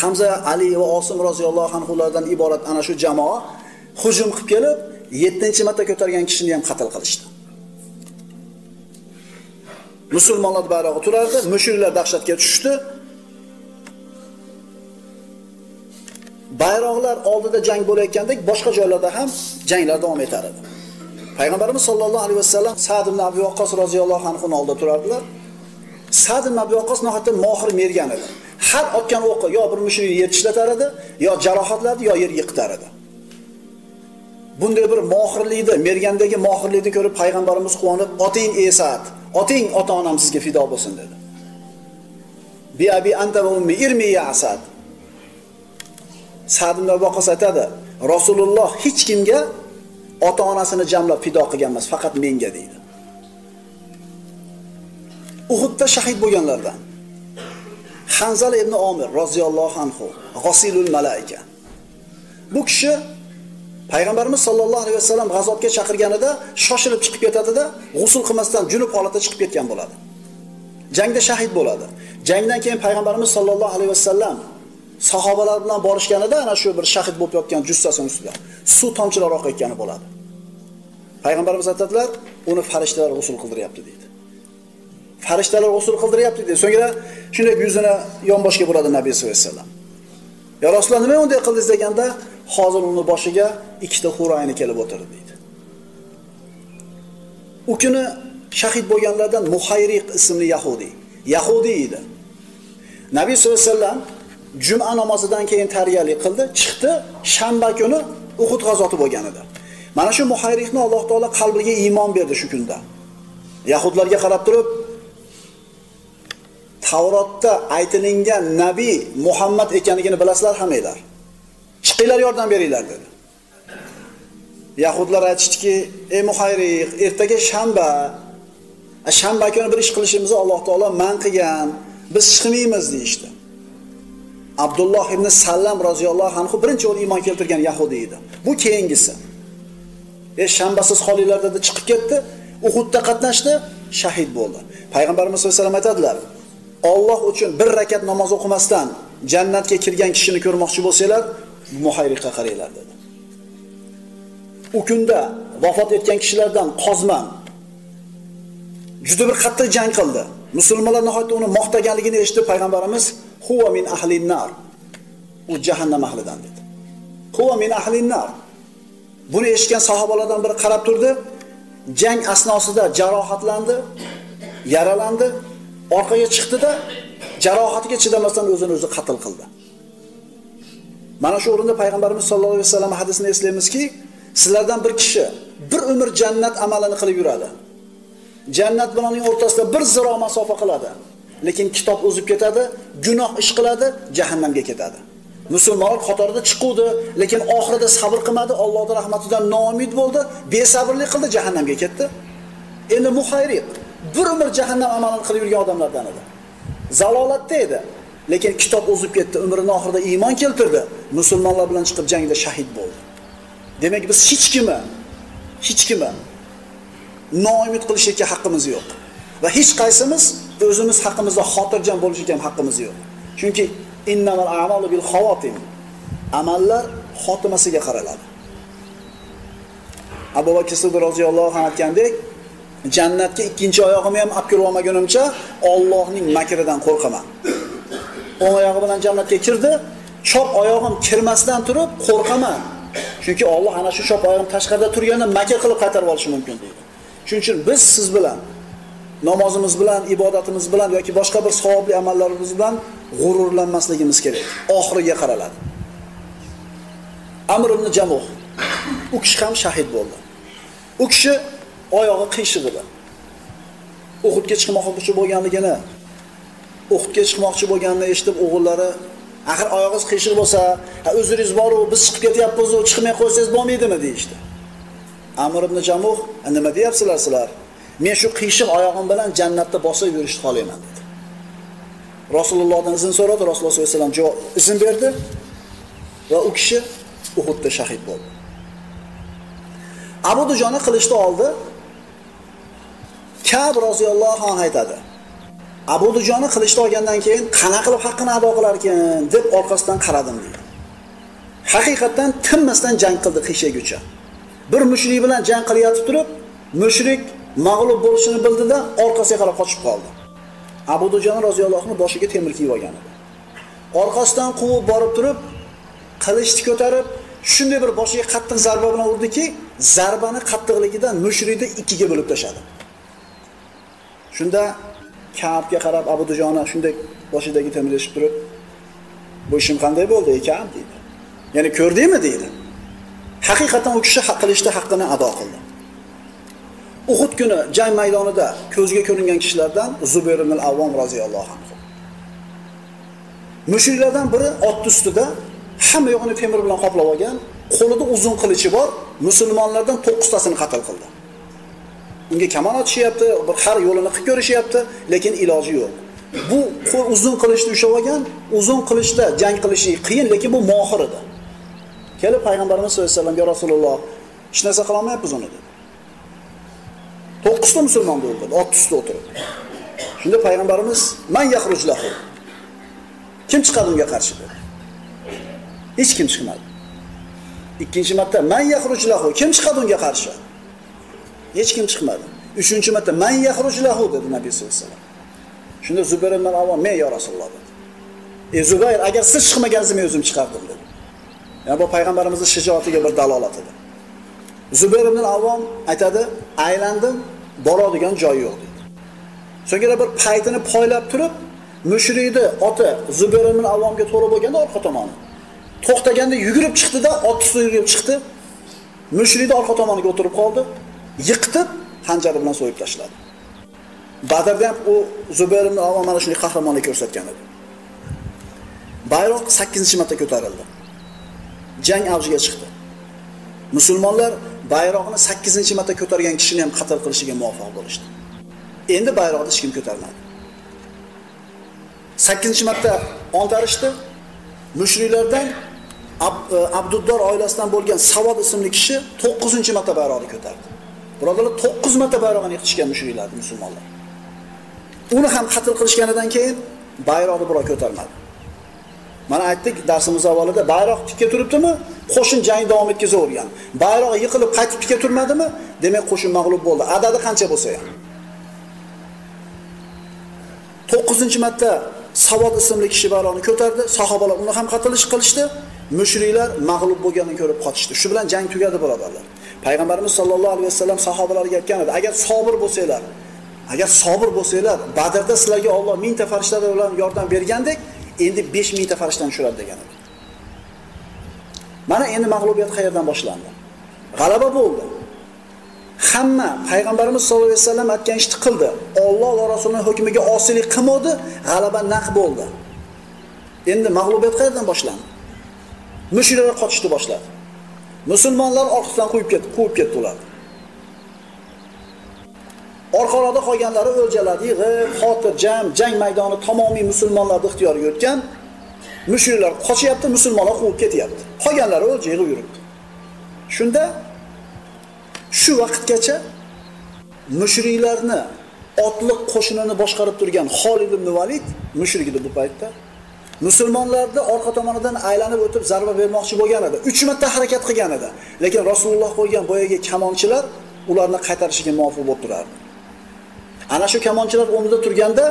Speaker 1: Hamza, Ali va Osim roziyallohu anhulardan iborat ana shu jamoa hujum qilib kelib, 7-marta ko'targan kishini ham qatl qilishdi. Musulmonlar bayrog'i turardi, mushriklar dahshatga tushdi. Bayroqlar oldida jang bo'layotgandek boshqa joylarda ham janglar davom etar edi. Payg'ambarimiz sollallohu alayhi vasallam Sa'd ibn Abi Waqqas roziyallohu anhu oldida turardilar. Sa'd ibn Abi Waqqas nihoyatda mohir mergan edi. Har otgan o'qi yo bir mushrikni yer tishlatar edi, yo jarohatlardi, yo yer yiqitar edi. Bunday bir mohirlikni, mergandagi mohirlikni ko'rib payg'ambarimiz quvonib, "Oting esat oting ota-onam sizga fido bo'lsin" dedi. Bi abi anta va ummi irmi ya Sa'd. Sa'd ibn Waqqas aytadi, Rasululloh hech kimga ota-onasini jamlab fido qilgan emas, faqat menga deydi. Uhudda shahid bo'lganlardan Hanzala ibn Omir roziyallohu anhu, g'osilul malaika. Bu kishi Payg'ambarimiz sollallohu alayhi vasallam g'azotga chaqirganida shoshilib chiqib ketadida g'usul qilmasdan junub holatda chiqib ketgan bo'ladi. Jangda shahid bo'ladi. Jangdan keyin Payg'ambarimiz sollallohu alayhi vasallam sahobalar bilan borishganida ana shu bir shahid bo'lib yotgan jussasining ustida suv tomchilari oqayotgani bo'ladi. Payg'ambarimiz aytadilar, uni farishtalar g'usul qildiryapti deydi. Farishtalar g'usul qildiryapti deydi. So'ngra shunday yuzini yonboshga bo'ladi Nabiy sollallohu alayhi vasallam. Ya Rasululloh nima unday qildingiz deganda, hozir uni boshiga ikkita hurayni kelib o'tirdi deydi. U kuni shahid bo'lganlardan Muhayriq ismli yahudi. Yahudi edi. Nabiy sollallohu alayhi vasallam juma namozidan keyin tarbiyalik qildi, chiqdi, shanba kuni Uhud g'azoti bo'lgan edi. Mana shu Muhayriqni Alloh taolo qalbiga iymon berdi shu kunda. Yahudlarga qarab turib, Tavrotda aytilingan nabiy Muhammad ekanligini bilasizlar hammanglar. Chiqinglar yordam beringlar dedi. Yahudlar aytishdiki, "Ey Muhayriq, ertaga shanba, shanba kuni bir ish qilishimizni Alloh taolo man qilgan, biz chiqmaymiz" deyishdi. Abdulloh ibn Sallam roziyallohu anhu birinchi o'rin iymon keltirgan yahudi edi. Bu keyingisi. E shanbasiz qolinglar dedi, chiqib ketdi, Uhudda qatnashdi, shahid bo'ldi. Payg'ambarimiz sollallohu alayhi vasallam aytadilar: Alloh uchun bir rakat namoz o'qimasdan jannatga kirgan kishini ko'rmoqchi bo'lsanglar, muhayriqqa qaranglar dedi. U kunda vafot etgan kishilardan Qozman juda bir qattiq jang qildi. Musulmonlar nihoyatda uni maqtaganligini eshitib payg'ambarimiz huwa min ahlin nar. U jahannam ahlidan dedi. Huwa min ahlin nar. Buni eshitgan sahobalardan biri qarab turdi. Jang asnosida jarohatlandi, yaralandi, orqaga chiqdi-da, jarohatiga chidamasdan o'zini o'zi qatl qildi. Mana shu o'rinda payg'ambarimiz sollallohu alayhi vasallam hadisini eslaymizki, sizlardan bir kishi bir umr jannat amalini qilib yuradi. Jannat bilan uning o'rtasida bir ziro masofa qiladi. Lekin kitob o'zib ketadi, gunoh ish qiladi, jahannamga ketadi. Musulmonlar qatorida chiquvdi, lekin oxirida sabr qilmadi, Allohning rahmatidan noumid bo'ldi, besabrlik qildi, jahannamga ketdi. Endi muhayriq bir umr jahannam amalini qilib yurgan odamlardan edi. Zalolatda edi. Lekin kitob o'zib ketdi, umrini oxirida iymon keltirdi, musulmonlar bilan chiqib jangda shahid bo'ldi. Demak, biz hech kimni hech kimni noumid qilishga haqqimiz yo'q. Va hech qaysimiz o'zimiz haqimizda xotirjam bo'lishga ham haqqimiz yo'q. Chunki innamal a'malu bil xawatim. Amallar xotimasiga qaraladi. Abu Bakr Siddiq roziyallohu anhu aytgandek, jannatga ikkinchi oyog'imni ham olib kirib olmagunimcha Allohning makridan qo'rqaman. O'ng oyog'i bilan jannatga kirdi, chop oyog'im kirmasdan turib qo'rqaman. Chunki Alloh ana shu chop oyog'im tashqarida turganda makr qilib qaytarib olishi mumkin deydi. Shuning uchun biz siz bilan namozimiz bilan, ibodatimiz bilan yoki boshqa bir savobli amallarimiz bilan g'ururlanmasligimiz kerak. Oxiriga qaraladi. Amr ibn Jamuh u kishi ham shahid bo'ldi. U kishi oyog'i qiyshiq edi. Uhudga chiqmoqchi bo'lganligini, o'qitga chiqmoqchi bo'lganini eshitib o'g'illari axir oyog'ingiz qiyshiq bo'lsa, o'zingiz bor-u, biz chiqib ketyapmiz chiqmay qo'ysangiz bo'lmaydimi deyishdi. Amr ibn Jamuh, nima deyapsizlar sizlar? Men shu qiyshiq oyog'im bilan jannatda bosib yurishni xohlayman dedi. Rasulullohdan izn so'radi, Rasululloh sollallohu alayhi vasallam izn berdi va u kishi Uhudda shahid bo'ldi. Abu Dujona qilichni oldi. Kab roziyallohu anhu aytadi. Abu Dujoni qilichni olgandan keyin qanaqa qilib haqqini ado qilar ekan deb orqasidan qaradim deydi. Haqiqatan tinmasdan jang qildi qishagucha. Bir mushrik bilan jang qilyotib turib, mushrik mag'lub bo'lishini bildida orqasiga qarab qochib qoldi. Abu Dujon roziyallohu anhu boshiga temir kiyib olgan edi. Orqasidan quvib borib turib, qilichni ko'tarib, shunday bir boshiga qattiq zarba bilan urdiki, zarbani qattiqligidan mushrikni ikkiga bo'lib tashladi. Shunda Ka'bga qarab abudujona shunday boshidagi temirlashib turib, bu ishim qanday bo'ldi, ekan dedi. Ya'ni ko'rdingmi deydi. Haqiqatan u kishi haq haqqini ado qildi. Uhud kuni jang maydonida ko'zga ko'ringan kishilardan Zubayr ibn al-Avvom roziyallohu anhu. Mushriklardan biri ot ustida hamma yo'g'ini temir bilan qoplab olgan, qo'lida uzun qilichi bor, musulmonlardan 9 tasini qatl qildi. Unga kamon otishyapti, bir har yo'lini qilib ko'rishyapti, lekin iloji yo'q. Bu uzun qilichni ushlab olgan, uzun qilichda jang qilishi qiyin, lekin bu mohir edi. Kelib payg'ambarimiz sollallohu alayhi vasallamga Rasululloh hech narsa qila olmayapmiz uni dedi. to'qqizta musulmon o'ldirdi ot ustida o'tirib shunda payg'ambarimiz man yahrujlahu kim chiqadi unga qarshi dedi hech kim chiqmadi ikkinchi marta man yahrujlahu kim chiqadi unga qarshi hech kim chiqmadi uchinchi marta man yahrujlahu dedi nabiy sallallohu alayhi vasallam shunda zubayr ibn avvom men yo rasululloh dedi e zubayr agar siz chiqmagansiz men o'zim chiqardim dedi yani bu payg'ambarimizni shijoatiga bir dalolat edi Zubayr ibn Avvom aytadi, aylandim, boradigan joy yo'q dedi. So'ngra bir paytini poylab turib, mushrikni oti Zubayr ibn Avvomga to'g'ri bo'lganda orqa tomoni. To'xtaganda yugurib chiqdi-da, ot ustiga yugurib chiqdi. Mushrikni orqa tomoniga o'tirib qoldi, yiqitib xanjari bilan so'yib tashladi. Badrda ham u Zubayr ibn Avvom mana shunday qahramonlik ko'rsatgan edi. Bayroq 8-marta ko'tarildi. Jang avjiga chiqdi. Musulmonlar bayroqni 8-marta ko'targan kishini ham qatl qilishiga muvaffaq bo'lishdi. Endi bayroqni hech kim ko'tarmadi. 8-marta ontarishdi. Mushriklardan Abduddor oilasidan bo'lgan Savod ismli kishi 9-marta bayroqni ko'tardi. Birodarlar 9 marta bayrog'ini yiqitishgan mushriklar, musulmonlar. Uni ham qatl qilishganidan keyin bayroqni birov ko'tarmadi. Mana aytdik darsimiz avvalida bayroq tikka turibdimi? Qo'shin jang davom etkazavergan. Bayroq yiqilib qaytib tikka turmadimi? Demak qo'shin mag'lub bo'ldi. Adadi qancha bo'lsa ham. 9-marta Savod ismli kishi bayroqni ko'tardi, sahobalar uni ham qatl qilishdi. Mushriklar mag'lub bo'lganini ko'rib qochishdi. Shu bilan jang tugadi birodarlar. Payg'ambarimiz sollallohu alayhi vasallam sahobalarga aytgan edi, agar sobir bo'lsanglar, agar sobir bo'lsanglar, Badrda sizlarga Alloh mingta farishtalar bilan yordam bergandek, endi 5000 ta farishtani tushiradi degan edi. Mana endi mag'lubiyat qayerdan boshlandi? G'alaba bo'ldi. Hamma payg'ambarimiz sollallohu alayhi vasallam aytgan ishni qildi. Alloh va rasulining hukmiga osiylik qilmadi, g'alaba naq bo'ldi. Endi mag'lubiyat qayerdan boshlandi? Mushriklar qochishni boshladi. Musulmonlar orqasidan qo'yib ketdi, quvib ketdi ularni Orqalarda qolganlari o'ljalarni yig'ib, xotirjam jang maydoni tamomiy musulmonlarni ixtiyoriga o'tgan. Mushriklar qochyapti, musulmonlar quvib ketyapti. Qolganlari o'lja yig'ib yuribdi. Shunda shu vaqtgacha mushriklarni otliq qo'shinini boshqarib turgan Xolid ibn Valid mushrik edi bu paytda. Musulmonlarni orqa tomonidan aylanib o'tib zarba bermoqchi bo'lgan edi. 3 marta harakat qilgan edi. Lekin Rasululloh qo'ygan boyagi kamonchilar ularni qaytarishiga muvaffaq bo'lib turardi. Ana shu kamonchilar o'rnida turganda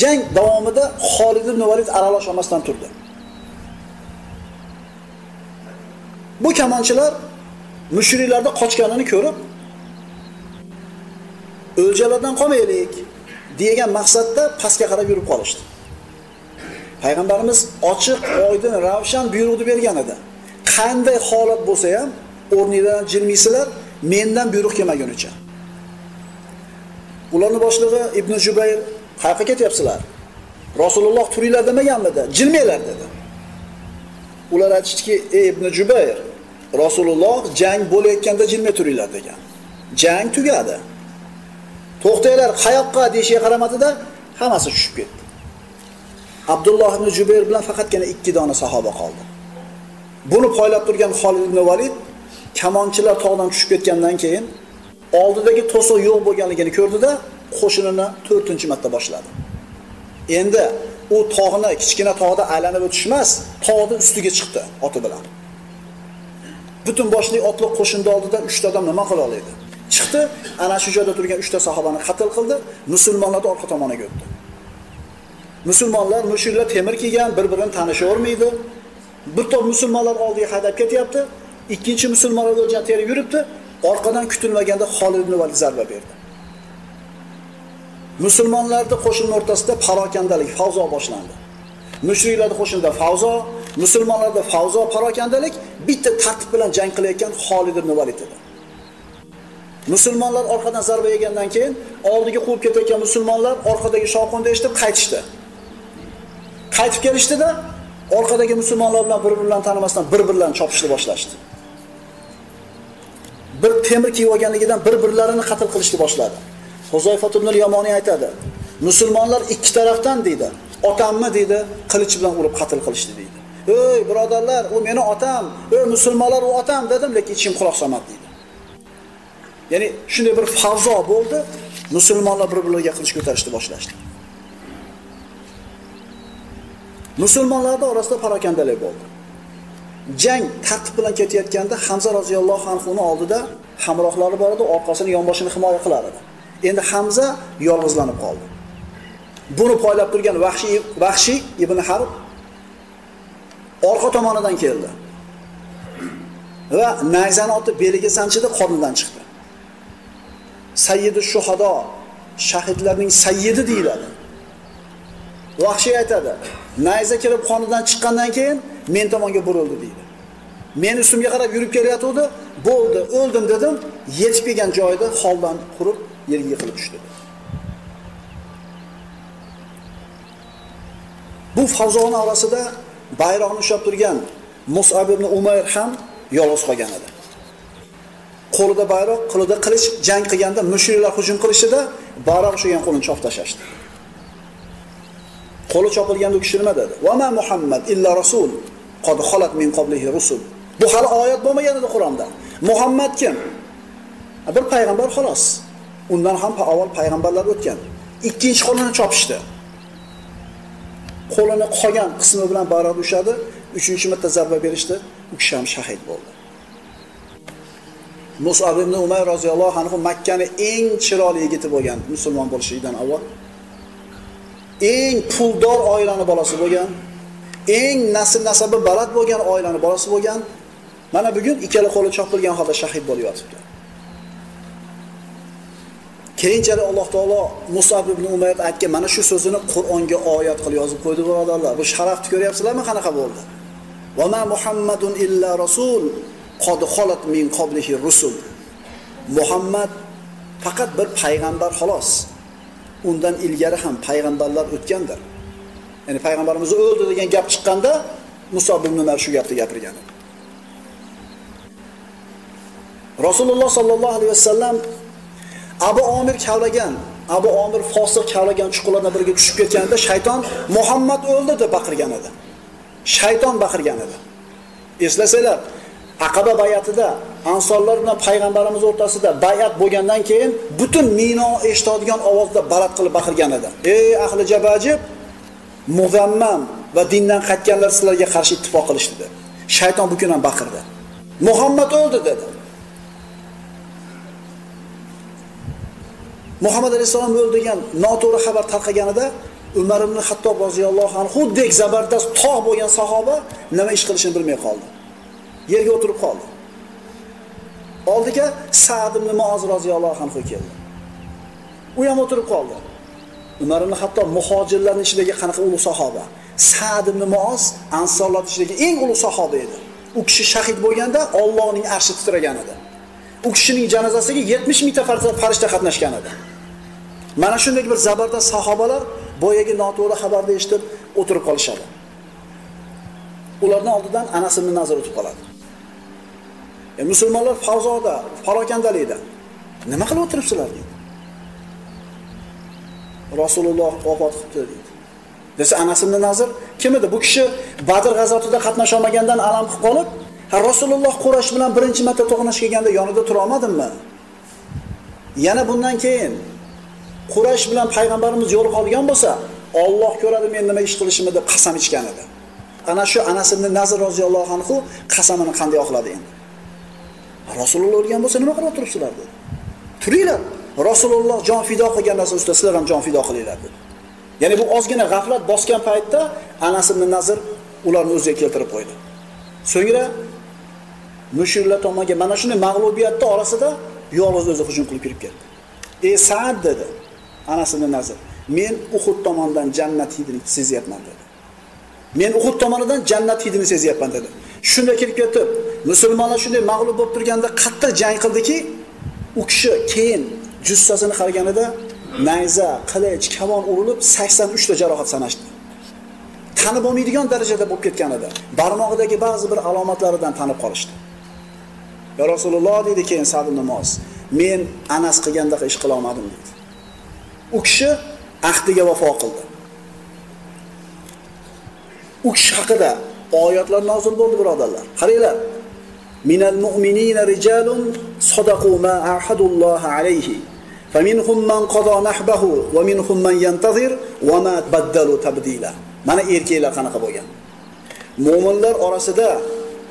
Speaker 1: jang davomida Xolid ibn Valid aralashmasdan turdi. Bu kamonchilar mushriklarni qochganini ko'rib o'ljalardan qolmaylik degan maqsadda pastga qarab yurib qolishdi. Payg'ambarimiz ochiq, oydin, ravshan buyruqni bergan edi. Qanday holat bo'lsa ham o'rningizdan jilmaysizlar, mendan buyruq kelmagunicha. Ularning boshlig'i Ibn Jubayr qayoqqa ketyapsizlar? Rasululloh turinglar demaganmidi? Jilmanglar dedi. Ular aytishdiki, "Ey Ibn Jubayr, Rasululloh jang bo'layotganda jilmay turinglar" degan. Jang tugadi. To'xtanglar, qayoqqa deyishiga qaramadida hammasi tushib ketdi. Abdulloh ibn Jubayr bilan faqatgina ikki dona sahoba qoldi. Buni poylab turgan Xolid ibn Valid kamonchilar tog'dan tushib ketgandan keyin oldidagi to'siq yo'q bo'lganligini ko'rdida qo'shinini 4-marta boshladi. Endi u tog'ni kichkina tog'da aylanib o'tish emas, tog'ni ustiga chiqdi oti bilan. Butun boshli otliq qo'shinni oldida 3 ta odam nima qila oladi? Chiqdi, ana shu joyda turgan 3 ta sahobani qatl qildi, musulmonlarni orqa tomoniga o'tdi. Musulmonlar mushuklar temir kiygan, bir-birini tanishavermaydi. Bir to'p musulmonlar oldiga haydab ketyapti, ikkinchi musulmonlar o'lgan terib yuribdi, orqadan kutilmaganda Xolid ibn Valid zarba berdi. musulmonlarni qo'shin o'rtasida parokandalik, favzo boshlandi. Mushriklarda qo'shinda favzo, musulmonlarda favzo, parokandalik bitta tartib bilan jang qilayotgan Xolid ibn Valid edi. Musulmonlar orqadan zarba yegandan keyin oldiga quvib ketayotgan musulmonlar orqadagi shovqinni eshitib qaytishdi. Qaytib kelishdida orqadagi musulmonlar bilan bir-birlarini tanimasdan bir-birlarini chopishni boshlashdi. Bir temir kiyib olganligidan bir-birlarini qatl qilishni boshladi. Huzayfat ibn Yamoniy aytadi. Musulmonlar ikki tarafdan deydi. Otamni deydi, qilich bilan urib qatl qilishdi deydi. "Ey birodarlar, u meni otam, ey musulmonlar u otam" dedim, lekin ichim quloq solmadi deydi. Ya'ni shunday bir favzo bo'ldi, musulmonlar bir-birlariga qilich ko'tarishni boshlashdi. Musulmonlar orasida parokandalik bo'ldi. Jang tartib bilan ketayotganda Hamza roziyallohu anhu oldida hamrohlari bor edi, orqasini yonboshini himoya qilar edi. Endi Hamza yolg'izlanib qoldi. Buni poylab turgan Vahshiy Vahshiy ibn Harb orqa tomonidan keldi. Va nayzani otib beliga sanchidi, qornidan chiqdi. Sayyidi shuhado, shahidlarning sayyidi deyiladi. Vahshiy aytadi, nayza kirib xonadan chiqqandan keyin men tomonga burildi deydi. Men ustimga qarab yurib kelayotgandi, bo'ldi, o'ldim dedim, yetib kelgan joyida holdan qurib yerga yiqilib tushdi. Bu favzon orasida bayroqni ushlab turgan Mus'ab ibn Umayr ham yolg'iz qolgan edi. Qo'lida bayroq, qo'lida qilich jang qilganda mushriklar hujum qilishida bayroq ushlagan qo'lini chop tashlashdi. Qo'li chopilganda u kishi nima dedi? "Va ma Muhammad illa rasul, qad xolat min qablihi rusul." Bu hali oyat bo'lmagan edi Qur'onda. Muhammad kim? Bir payg'ambar xolos. Undan ham avval payg'ambarlar o'tgan. Ikkinchi qo'lini chopishdi. Qo'lini qolgan qismi bilan barab ushadi, uchinchi marta zarba berishdi, u kishi ham shahid bo'ldi. Mus'ab ibn Umar roziyallohu anhu Makkani eng chiroyli yigiti bo'lgan musulmon bo'lishidan avval eng puldor oilani bolasi bo'lgan, eng nasl nasabi baland bo'lgan oilani bolasi bo'lgan. Mana bugun ikkala qo'li chopilgan holda shahid bo'lib yotibdi. Keyinchalik Alloh taolo Musab ibn Umayr aytgan mana shu so'zini Qur'onga oyat qilib yozib qo'ydi birodarlar. Bu sharafni ko'ryapsizlarmi qanaqa bo'ldi? Va ma Muhammadun illa rasul qad xolat min qablihi rusul. Muhammad faqat bir payg'ambar xolos. Undan ilgari ham payg'ambarlar o'tgandir. Ya'ni payg'ambarimiz o'ldi degan gap chiqqanda muso ibn Umar shu gapni gapirgan. Rasululloh sallallohu alayhi vasallam Abu Omir kavlagan, Abu Omir fosiq kavlagan chuqurlardan biriga tushib ketganida shayton Muhammad o'ldi deb baqirgan edi. Shayton baqirgan edi. Eslasanglar, Aqaba bayatida ansorlar bilan payg'ambarimiz o'rtasida bayat bo'lgandan keyin butun Mino eshitadigan ovozda baland qilib baqirgan edi. Ey ahli Jabajib, muzammam va dindan qaytganlar sizlarga qarshi ittifoq qilishdi dedi. Shayton bu kun ham baqirdi. Muhammad o'ldi dedi. Muhammad alayhissalom o'ldi degan noto'g'ri xabar tarqaganida Umar ibn Hattob roziyallohu anhu xuddek zabardast tog' bo'lgan sahoba nima ish qilishini bilmay qoldi. Yerga o'tirib qoldi. Oldiga Sa'd ibn Muoz roziyallohu anhu keldi. U ham o'tirib qoldi. Umar ibn Hattob muhojirlarning ichidagi qanaqa ulug' sahoba. Sa'd ibn Muoz ansorlar ichidagi eng ulug' sahoba edi. U kishi shahid bo'lganda Allohning arshi titragan edi. U kishining janozasiga 70 mingta farishta qatnashgan edi. Mana shunday bir zabardast sahobalar boyagi noto'g'ri xabarni eshitib o'tirib qolishadi. ulardan oldidan Anas ibn Nazar o'tib qoladi. E, musulmonlar favzoda, parokandalikda. Nima qilib o'tiribsizlar deydi. Rasululloh vafot qildi deydi. Desa Anas ibn Nazar kim edi? Bu kishi Badr g'azotida qatnasha olmagandan alam qilib qolib, Ha Rasululloh Quraysh bilan birinchi marta to'qnash kelganda yonida tura olmadimmi? Yana bundan keyin Quraysh bilan payg'ambarimiz yo'l qolgan bo'lsa, Alloh ko'radi men nima ish qilishimni deb qasam ichgan edi. Ana shu Anas ibn Nazir roziyallohu anhu qasamini qanday oqladi endi? Rasululloh o'lgan bo'lsa nima qilib turibsizlar dedi. Turinglar. Rasululloh jon fido qilgan narsa ustida sizlar ham jon fido qilinglar dedi. Ya'ni bu ozgina g'aflat bosgan paytda Anas ibn Nazr ularni o'ziga keltirib qo'ydi. So'ngra mushriklar tomonga mana shunday mag'lubiyatni orasida yolg'iz o'zi hujum qilib kirib keldi. "Ey saad dedi Anas ibn Nazr, "Men Uhud tomonidan jannat hidini sezyapman" dedi. Men Uhud tomonidan jannat hidini sezyapman dedi. Shunda kirib ketib, musulmonlar shunday mag'lub bo'lib turganda qattiq jang qildiki, u kishi keyin jussasini qaraganida nayza, qilich, kamon urilib 83 ta jarohat sanashdi. Tanib bo'lmaydigan darajada bo'lib ketgan edi. Barmog'idagi ba'zi bir alomatlaridan tanib qolishdi. Ya Rasululloh dedi keyin Sa'd namoz. Men Anas qilgandaqa ish qila olmadim dedi. U kishi ahdiga vafo qildi. U kishi haqida oyatlar nozil bo'ldi birodarlar. Qaranglar. Minal mu'minina rijalun sadaqu ma ahadulloh alayhi. فمنهم من قضى نحبه ومنهم من ينتظر وما بدلوا تبديلا mana erkaklar qanaqa bo'lgan mo'minlar orasida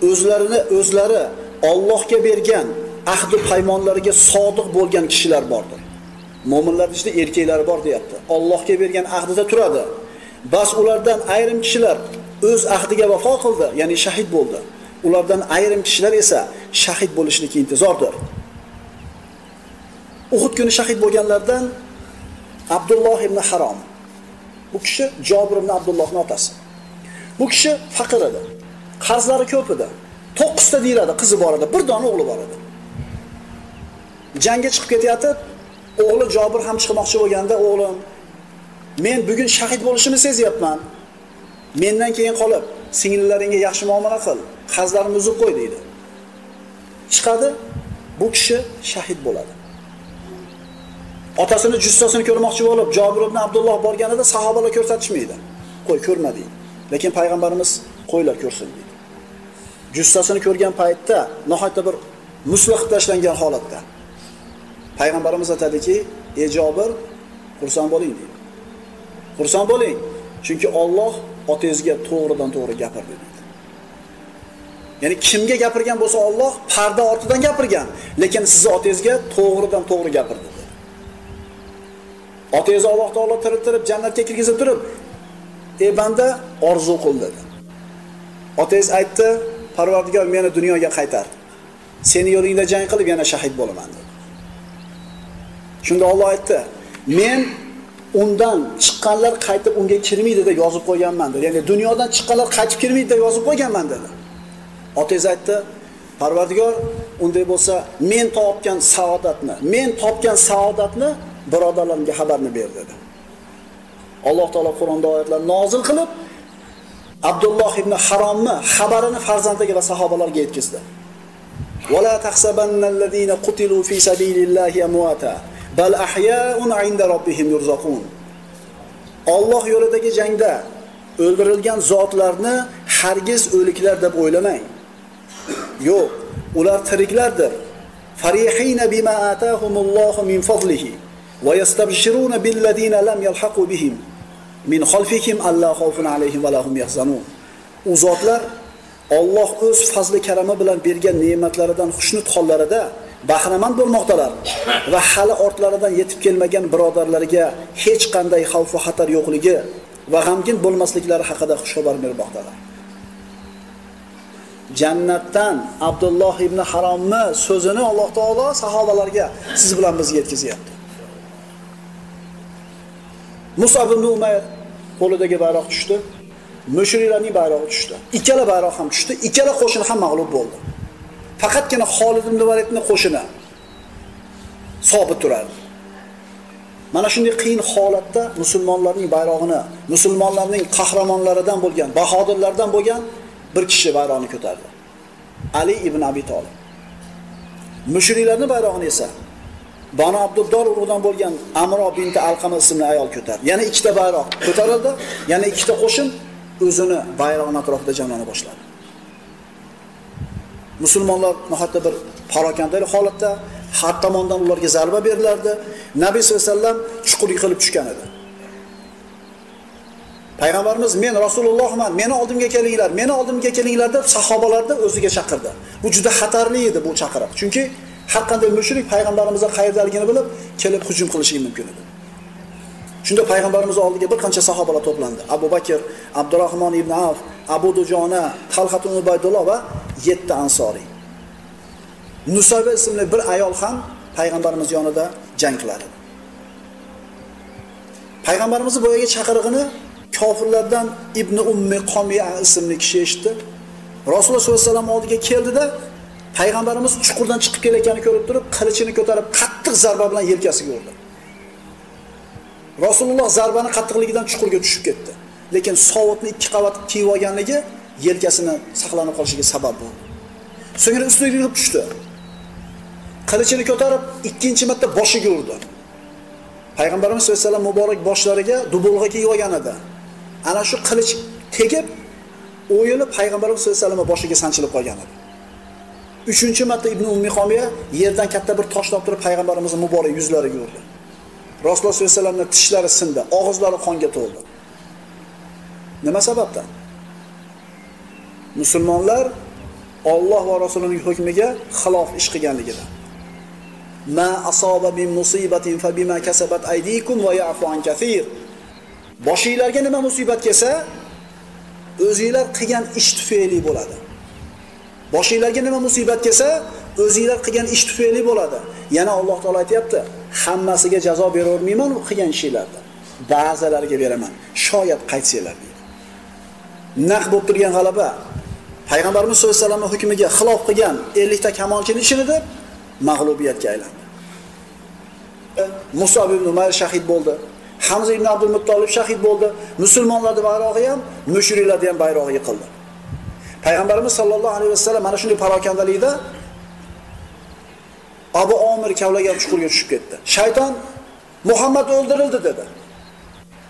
Speaker 1: o'zlarini o'zlari Allohga bergan ahd va paymonlariga sodiq bo'lgan kishilar bordir mo'minlar ichida erkaklari bor deyapti Allohga bergan ahdida turadi bas ulardan ayrim kishilar o'z ahdiga vafo qildi ya'ni shahid bo'ldi ulardan ayrim kishilar esa shahid bo'lishlikka intizordir Uhud kuni shahid bo'lganlardan Abdulloh ibn Harom. Bu kishi jobir ibn Abdullohning otasi. Bu kishi faqir edi. Qarzlari ko'p edi. to'qqizta deyiladi, qizi bor edi, bir dona o'g'li bor edi. Jangga chiqib ketayotib, o'g'li jobir ham chiqmoqchi bo'lganda, o'g'lim, men bugun shahid bo'lishimni sezyapman. Mendan keyin qolib, singillaringga yaxshi muomala qil, qarzlarimni uzib qo'y deydi. Chiqadi, bu kishi shahid bo'ladi. Otasini jussasini ko'rmoqchi bo'lib, Jabir ibn Abdulloh borganida sahobalar ko'rsatishmaydi. Qo'y ko'rma deydi. Lekin payg'ambarimiz qo'ylar ko'rsin deydi. Jussasini ko'rgan paytda nihoyatda bir muslih tashlangan holatda. Payg'ambarimiz aytadiki, "Ey Jabir, xursand bo'ling" deydi. Xursand bo'ling, chunki Alloh otangizga to'g'ridan to'g'ri gapirdi deydi. Ya'ni kimga gapirgan bo'lsa Alloh parda ortidan gapirgan, lekin sizni otangizga to'g'ridan to'g'ri gapirdi. Otangizni Alloh taolo tiriltirib jannatga kirgizib turib, "Ey banda, orzu qil" dedi. Otangiz aytdi, "Parvardigor meni dunyoga qaytar. Seni yo'lingda jang qilib yana shahid bo'laman" dedi. Shunda Alloh aytdi, "Men undan chiqqanlar qaytib unga kirmaydi deb yozib qo'yganman" dedi. Ya'ni dunyodan chiqqanlar qaytib kirmaydi deb yozib qo'yganman dedi. Otangiz aytdi, "Parvardigor, unday bo'lsa, men topgan saodatni, men topgan saodatni birodarlarimga xabarni ber dedi. Alloh taolo Qur'onda oyatlar nozil qilib Abdulloh ibn Haromni xabarini farzandiga va sahobalarga yetkazdi. bal ahyaun inda robbihim yurzaqun Alloh yo'lidagi jangda o'ldirilgan zotlarni hargiz o'liklar deb o'ylamang. Yo'q, ular tiriklardir. Farihina bima atahumullohu min fadlihi va yastabshiruna billadina lam yalhaqu bihim min xalfihim alla xavfun alayhim va lahum yahzanun. U zotlar Alloh o'z fazli karami bilan bergan ne'matlaridan xushnud hollarida bahramand bo'lmoqdalar va hali ortlaridan yetib kelmagan birodarlariga hech qanday xavf va xatar yo'qligi va g'amgin bo'lmasliklari haqida xushxabar bermoqdalar. Jannatdan Abdulloh ibn Haromni so'zini Alloh taolo sahobalarga siz bilan bizga yetkazyapti. musob ibn Umayr qo'lidagi bayroq tushdi. Mushriklarning bayrog'i tushdi. Ikkala bayroq ham tushdi. Ikkala qo'shin ham mag'lub bo'ldi. Faqatgina Xolid ibn Validning qo'shini sobit turardi. Mana shunday qiyin holatda musulmonlarning bayrog'ini, musulmonlarning qahramonlaridan bo'lgan, bahodirlardan bo'lgan bir kishi bayrog'ini ko'tardi. Ali ibn Abi Talib. Mushriklarning bayrog'ini esa Banu Abduddor urug'idan bo'lgan Amro binti Alqama ismli ayol ko'tardi. Yana ikkita bayroq ko'tarildi, yana ikkita qo'shin o'zini bayroq atrofida jamlana boshladi. Musulmonlar nihoyatda bir parokandalik holatda har tomondan ularga zarba berilardi. Nabiy sollallohu alayhi vasallam chuqur yiqilib tushgan edi. Payg'ambarimiz men Rasulullohman, meni oldimga kelinglar, meni oldimga kelinglar deb sahobalarni o'ziga chaqirdi. Bu juda xatarli edi bu chaqiriq. Chunki har qanday mushrik payg'ambarimizni qayerdaligini bilib, kelib hujum qilishi mumkin edi. Shunda payg'ambarimiz oldiga bir qancha sahobalar to'plandi. Abu Bakr, Abdurrahmon ibn Avf, Abu Dujona, Talhat Ubaydulloh va 7 ansoriy. Nusayba ismli bir ayol ham payg'ambarimiz yonida jang qiladi. Payg'ambarimiz boyaga chaqirig'ini kofirlardan Ibn Ummi Qomiya ismli kishi eshitdi. Rasululloh sollallohu alayhi vasallam oldiga keldida payg'ambarimiz chuqurdan chiqib kelayotganini ko'rib turib, qilichini ko'tarib qattiq zarba bilan yelkasiga urdi. Rasululloh zarbani qattiqligidan chuqurga tushib ketdi. Lekin sovutni ikki qavat kiyib olganligi yelkasini saqlanib qolishiga sabab bo'ldi. So'ngra ustiga yurib tushdi. Qilichini ko'tarib ikkinchi marta boshiga urdi. Payg'ambarimiz sollallohu alayhi vasallam muborak boshlariga dubulg'a kiyib olgan edi. Ana shu qilich tegib o'yilib payg'ambarimiz sollallohu alayhi vasallam boshiga sanchilib qolgan edi. Uchinchi marta Ibn Ummi Xomiya yerdan katta bir tosh toptirib payg'ambarimizni muborak yuzlariga urdi. Rasululloh sollallohu alayhi vasallamning tishlari sindi, og'izlari qonga to'ldi. Nima sababdan? Musulmonlar Alloh va Rasulining hukmiga xilof ish qilganligidan. Ma asoba min musibatin fa bima kasabat aydikum va ya'fu an kathir. Boshingizlarga nima musibat kelsa, o'zingizlar qilgan ish tufayli bo'ladi. Boshingizlarga nima musibat kelsa, o'zingizlar qilgan ish tufayli bo'ladi. Yana Alloh taolo aytyapti hammasiga jazo beravermayman qilgan ishinglarni Ba'zilariga beraman, shoyat qaytsanglar deydi. Naq bo'lib turgan g'alaba Payg'ambarimiz sollallohu alayhi vasallam hukmiga xilof qilgan 50 ta kamonchini ishini deb mag'lubiyatga aylandi. Musa ibn Umayr shahid bo'ldi. Hamza ibn Abdul Muttolib shahid bo'ldi. Musulmonlarning bayrog'i ham, mushriklarning ham bayrog'i yiqildi. Payg'ambarimiz sollallohu alayhi vasallam mana shunday parokandalikda Abu Omir kavlagan chuqurga tushib ketdi. Shayton Muhammad o'ldirildi dedi.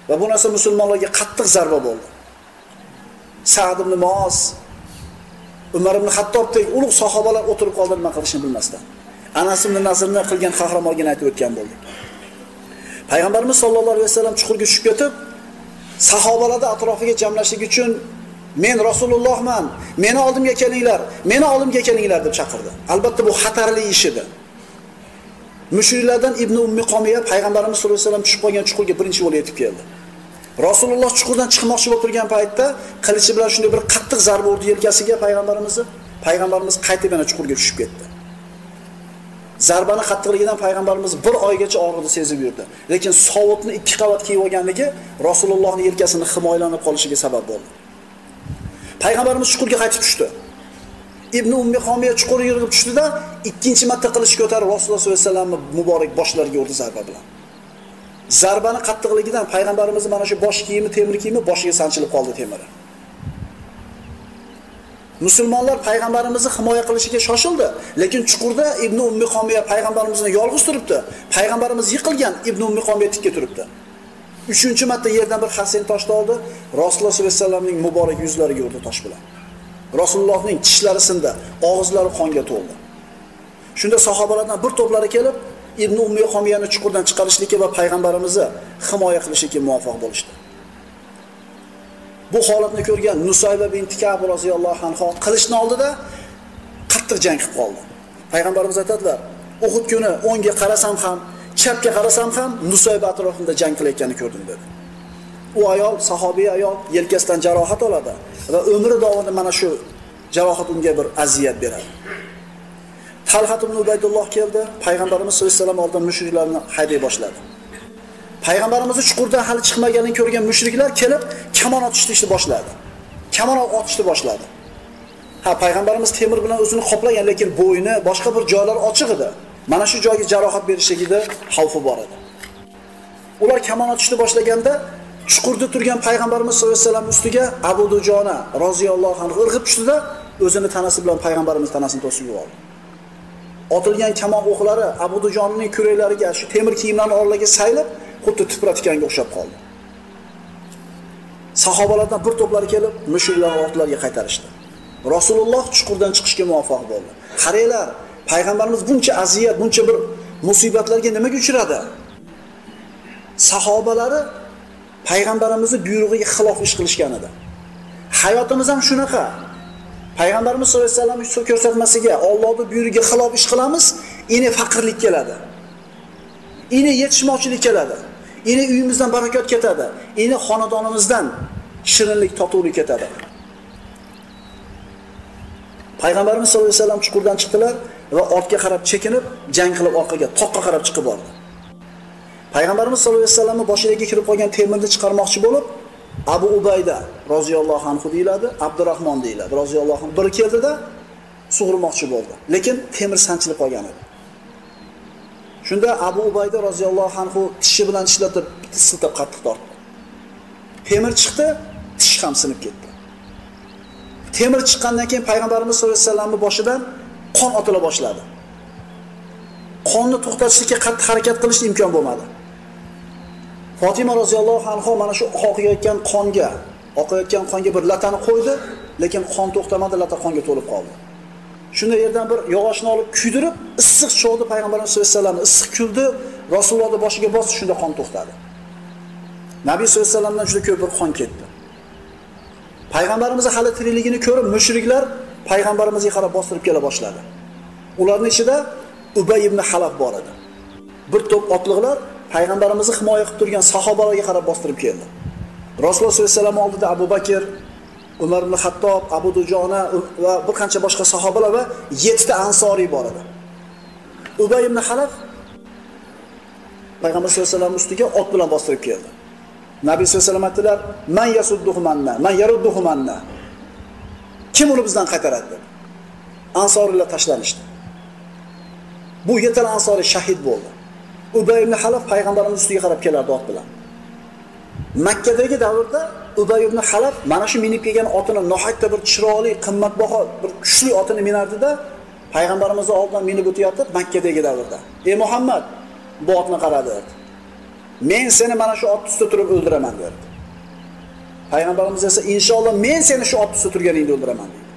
Speaker 1: Va bu narsa musulmonlarga qattiq zarba bo'ldi. Sa'd ibn Muoz, Umar ibn Hattobdek ulug' sahobalar o'tirib qoldi nima qilishni bilmasdan. Anas ibn Nasrni qilgan qahramonligini aytib o'tgan bo'ldi. Payg'ambarimiz sollallohu alayhi vasallam chuqurga tushib ketib, sahobalarni atrofiga jamlashlik uchun men Rasulullohman, meni oldimga kelinglar, meni oldimga kelinglar deb chaqirdi. Albatta bu xatarli ish edi. Mushriklardan Ibn Ummi Qomiya payg'ambarimiz sollallohu alayhi vasallam tushib qolgan chuqurga birinchi bo'lib yetib keldi. Rasululloh chuqurdan chiqmoqchi bo'lib turgan paytda qilichi bilan shunday bir qattiq zarba urdi yelkasiga payg'ambarimizni. Payg'ambarimiz qaytib yana chuqurga tushib ketdi. Zarbani qattiqligidan payg'ambarimiz bir oygacha og'riqni sezib yurdi. Lekin sovutni ikki qavat kiyib olganligi Rasulullohning yelkasini himoyalanib qolishiga sabab bo'ldi. Payg'ambarimiz chuqurga qaytib tushdi. Ibn Ummi homiya chuqur yig'ib tushdida ikkinchi marta qilish ko'tarib Rasululloh sollallohu alayhi vasallamni muborak boshlariga urdi zarba bilan. Zarbani qattiqligidan payg'ambarimiz mana shu bosh kiyimi, temir kiyimi boshiga sanchilib qoldi temiri. Musulmonlar payg'ambarimizni himoya qilishiga shoshildi, lekin chuqurda Ibn Ummi Xomiya payg'ambarimizni yolg'iz turibdi. Payg'ambarimiz yiqilgan, Ibn Ummi Xomiya tikka turibdi. Uchinchi marta yerdan bir hasen toshni oldi, Rasululloh sollallohu alayhi vasallamning muborak yuzlariga urdi tosh bilan. Rasulullohning tishlari sindi, og'izlari qonga to'ldi. Shunda sahobalardan bir to'plari kelib, Ibn Ummi homiyani chuqurdan chiqarishlikka va payg'ambarimizni himoya qilishlikka muvaffaq bo'lishdi. Bu holatni ko'rgan Nusayba bint Ka'b roziyallohu anha qilichni oldida qattiq jang qilib qoldi. Payg'ambarimiz aytadilar, Uhud kuni o'ngga qarasam ham, chapga qarasam ham Nusayba atrofimda jang qilayotganini ko'rdim dedi. U ayol sahobiy ayol yelkasidan jarohat oladi va umri davomida mana shu jarohat unga bir aziyat beradi. Talhat ibn Ubaydulloh keldi, payg'ambarimiz sollallohu alayhi vasallam oldidan mushriklarni hayday boshladi. Payg'ambarimizni chuqurdan hali chiqmaganini ko'rgan mushriklar kelib kamon otishni boshladi. Kamon otishni boshladi. Ha, payg'ambarimiz temir bilan o'zini qoplagan, lekin bo'yni, boshqa bir joylar ochiq edi. Mana shu joyga jarohat berishligida xavfi bor edi. Ular kamon otishni boshlaganda chuqurda turgan payg'ambarimiz sollallohu alayhi vasallam ustiga Abu Dujona roziyallohu anhu irg'ib tushdi-da, o'zini tanasi bilan payg'ambarimiz tanasini to'sib yubordi. Otilgan kamon o'qlari abudujonning kuraklariga, shu temir kiyimlarni oralariga saylab xuddi tipratganga o'xshab qoldi. Sahobalardan bir to'plari kelib, mushuklarni ortlariga qaytarishdi. Rasululloh chuqurdan chiqishga muvaffaq bo'ldi. Qaranglar, payg'ambarimiz buncha aziyat, buncha bir musibatlarga nimaga uchradi? Sahobalari payg'ambarimizni buyrug'iga xilof ish qilishgan edi. Hayotimiz ham shunaqa. Payg'ambarimiz sollallohu alayhi vasallam shu ko'rsatmasiga, Allohning buyrug'iga xilof ish qilamiz, ini faqirlik keladi. Ini yetishmovchilik keladi. Ini uyimizdan barakot ketadi. Ini xonadonimizdan shirinlik, totuvlik ketadi. Payg'ambarimiz sollallohu alayhi vasallam chuqurdan chiqdilar va ortga qarab chekinib, jang qilib orqaga, toqqa qarab chiqib bordi. Payg'ambarimiz sollallohu alayhi vasallamni boshiga kirib qolgan temirni chiqarmoqchi bo'lib, Abu Ubayda roziyallohu anhu deyiladi, abdurahmon deyiladi roziyallohu anhu bir keldida sug'urmoqchi bo'ldi. Lekin temir sanchilib qolgan edi. Shunda Abu Ubayda roziyallohu anhu tishi bilan ishlatib, siltab qattiq tortdi. Temir chiqdi, tish ham sinib ketdi. Temir chiqqandan keyin payg'ambarimiz sollallohu alayhi vasallamning boshidan qon otila boshladi. Qonni to'xtatishga qattiq harakat qilish imkon bo'lmadi. Fatima roziyallohu anha mana shu oqayotgan qonga, oqayotgan qonga bir latani qo'ydi, lekin qon to'xtamadi, lata qonga to'lib qoldi. Shunda yerdan bir yog'ochni olib kuydirib, issiq cho'g'di payg'ambarimiz sollallohu alayhi vasallam issiq kuldi, Rasulullohning boshiga bosdi, shunda qon to'xtadi. Nabiy sollallohu alayhi vasallamdan juda ko'p bir qon ketdi. Payg'ambarimiz hali tirikligini ko'rib, mushriklar payg'ambarimizga qarab bostirib kela boshladi. Ularning ichida Ubay ibn Halaf bor edi. Bir to'p otliqlar payg'ambarimizni himoya qilib turgan sahobalarga qarab bostirib keldi. Rasululloh sollallohu alayhi vasallam oldida Abu Bakr, Umar ibn Hattob, Abu Dujona va bir qancha boshqa sahobalar va 7 ta ansoriy bor edi. Ubay ibn Halaf payg'ambar sollallohu alayhi vasallam ustiga ot bilan bostirib keldi. Nabiy sollallohu alayhi vasallam aytdilar: "Man yasudduhu manna, man yarudduhu manna." Kim uni bizdan qaytaradi deb Ansoriylar tashlanishdi. Bu yetal ansoriy shahid bo'ldi. Ubay ibn Halaf payg'ambarimiz ustiga qarab kelardi ot bilan. Makkadagi davrda Ubay ibn Halaf mana shu minib kelgan otini nohayotda bir chiroyli, qimmatbaho, bir kuchli otini minardida payg'ambarimiz oldidan minib o'tyapti Makkadagi davrda. "Ey Muhammad, bu otni qara" dedi. "Men seni mana shu ot ustida turib o'ldiraman" dedi. Payg'ambarimiz esa inshaalloh men seni shu ot ustida turganingda o'ldiraman dedi.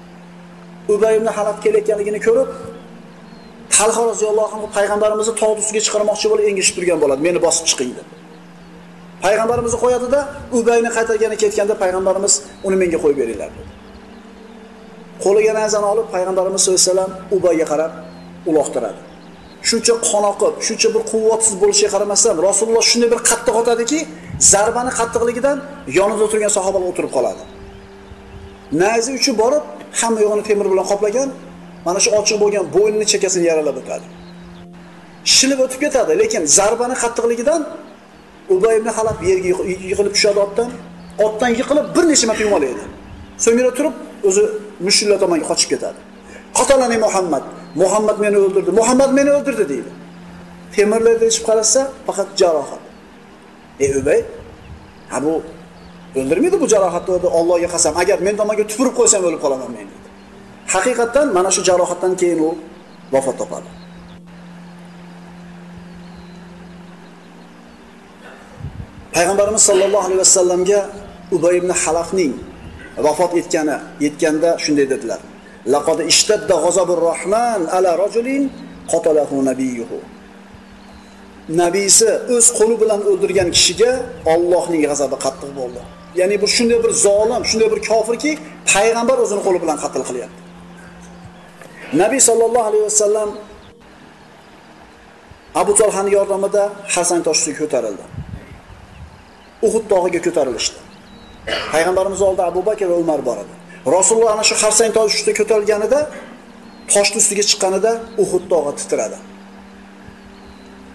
Speaker 1: Ubay ibn Halaf kelayotganligini ko'rib, Talha roziyallohu anhu payg'ambarimizni tog' ustiga chiqarmoqchi bo'lib engishib turgan bo'ladi. Meni bosib chiqing deb. Payg'ambarimizni qo'yadi-da, Ubayni qaytargani ketganda payg'ambarimiz uni menga qo'yib beringlar dedi. Qo'liga nazani olib payg'ambarimiz sollallohu alayhi vasallam Ubayga qarab uloqtiradi. Shuncha qonoqib shuncha bir quvvatsiz bo'lishiga qaramasdan Rasululloh shunday bir qattiq otadiki, zarbani qattiqligidan yonida o'tirgan sahobalar o'tirib qoladi. Nazi uchi borib, hamma yo'g'ini temir bilan qoplagan, mana shu ochiq bo'lgan bo'ynini chekkasini yaralab o'tadi. Shilib o'tib ketadi, lekin zarbani qattiqligidan Ubay ibn halab yerga yiqilib tushadi otdan, otdan yiqilib bir necha marta yumalaydi. So'ngra turib o'zi mushullar tomonga qochib ketadi. Qatalani Muhammad, Muhammad meni o'ldirdi, Muhammad meni o'ldirdi deydi. Temirlarda ichib qarasa, faqat jarohat. Ey Ubay, ha bu o'ldirmaydi bu jarohatni dedi Allohga qasam. Agar men tomonga tupurib qo'ysam o'lib qolaman men haqiqatdan Haqiqatan mana shu jarohatdan keyin u vafot topadi. Payg'ambarimiz sollallohu alayhi vasallamga Ubay ibn Halafning vafot etgani yetganda shunday dedilar. Laqad ishtadda g'azabur rohman ala rajulin qatalahu nabiyuhu. Nabiysi o'z qo'li bilan o'ldirgan kishiga Allohning g'azabi qattiq bo'ldi. Ya'ni bu shunday bir zolim, shunday bir kofirki, payg'ambar o'zini qo'li bilan qatl qilyapti. Nabiy sallallohu alayhi vasallam Abu tolhani yordamida Hasan toshiga ko'tarildi. Uhud tog'iga ko'tarilishdi. Payg'ambarimiz oldida Abu Bakr va Umar bor edi. Rasululloh ana shu Hasan toshi ustiga ko'tarilganida, toshning ustiga chiqqanida Uhud tog'i titradi.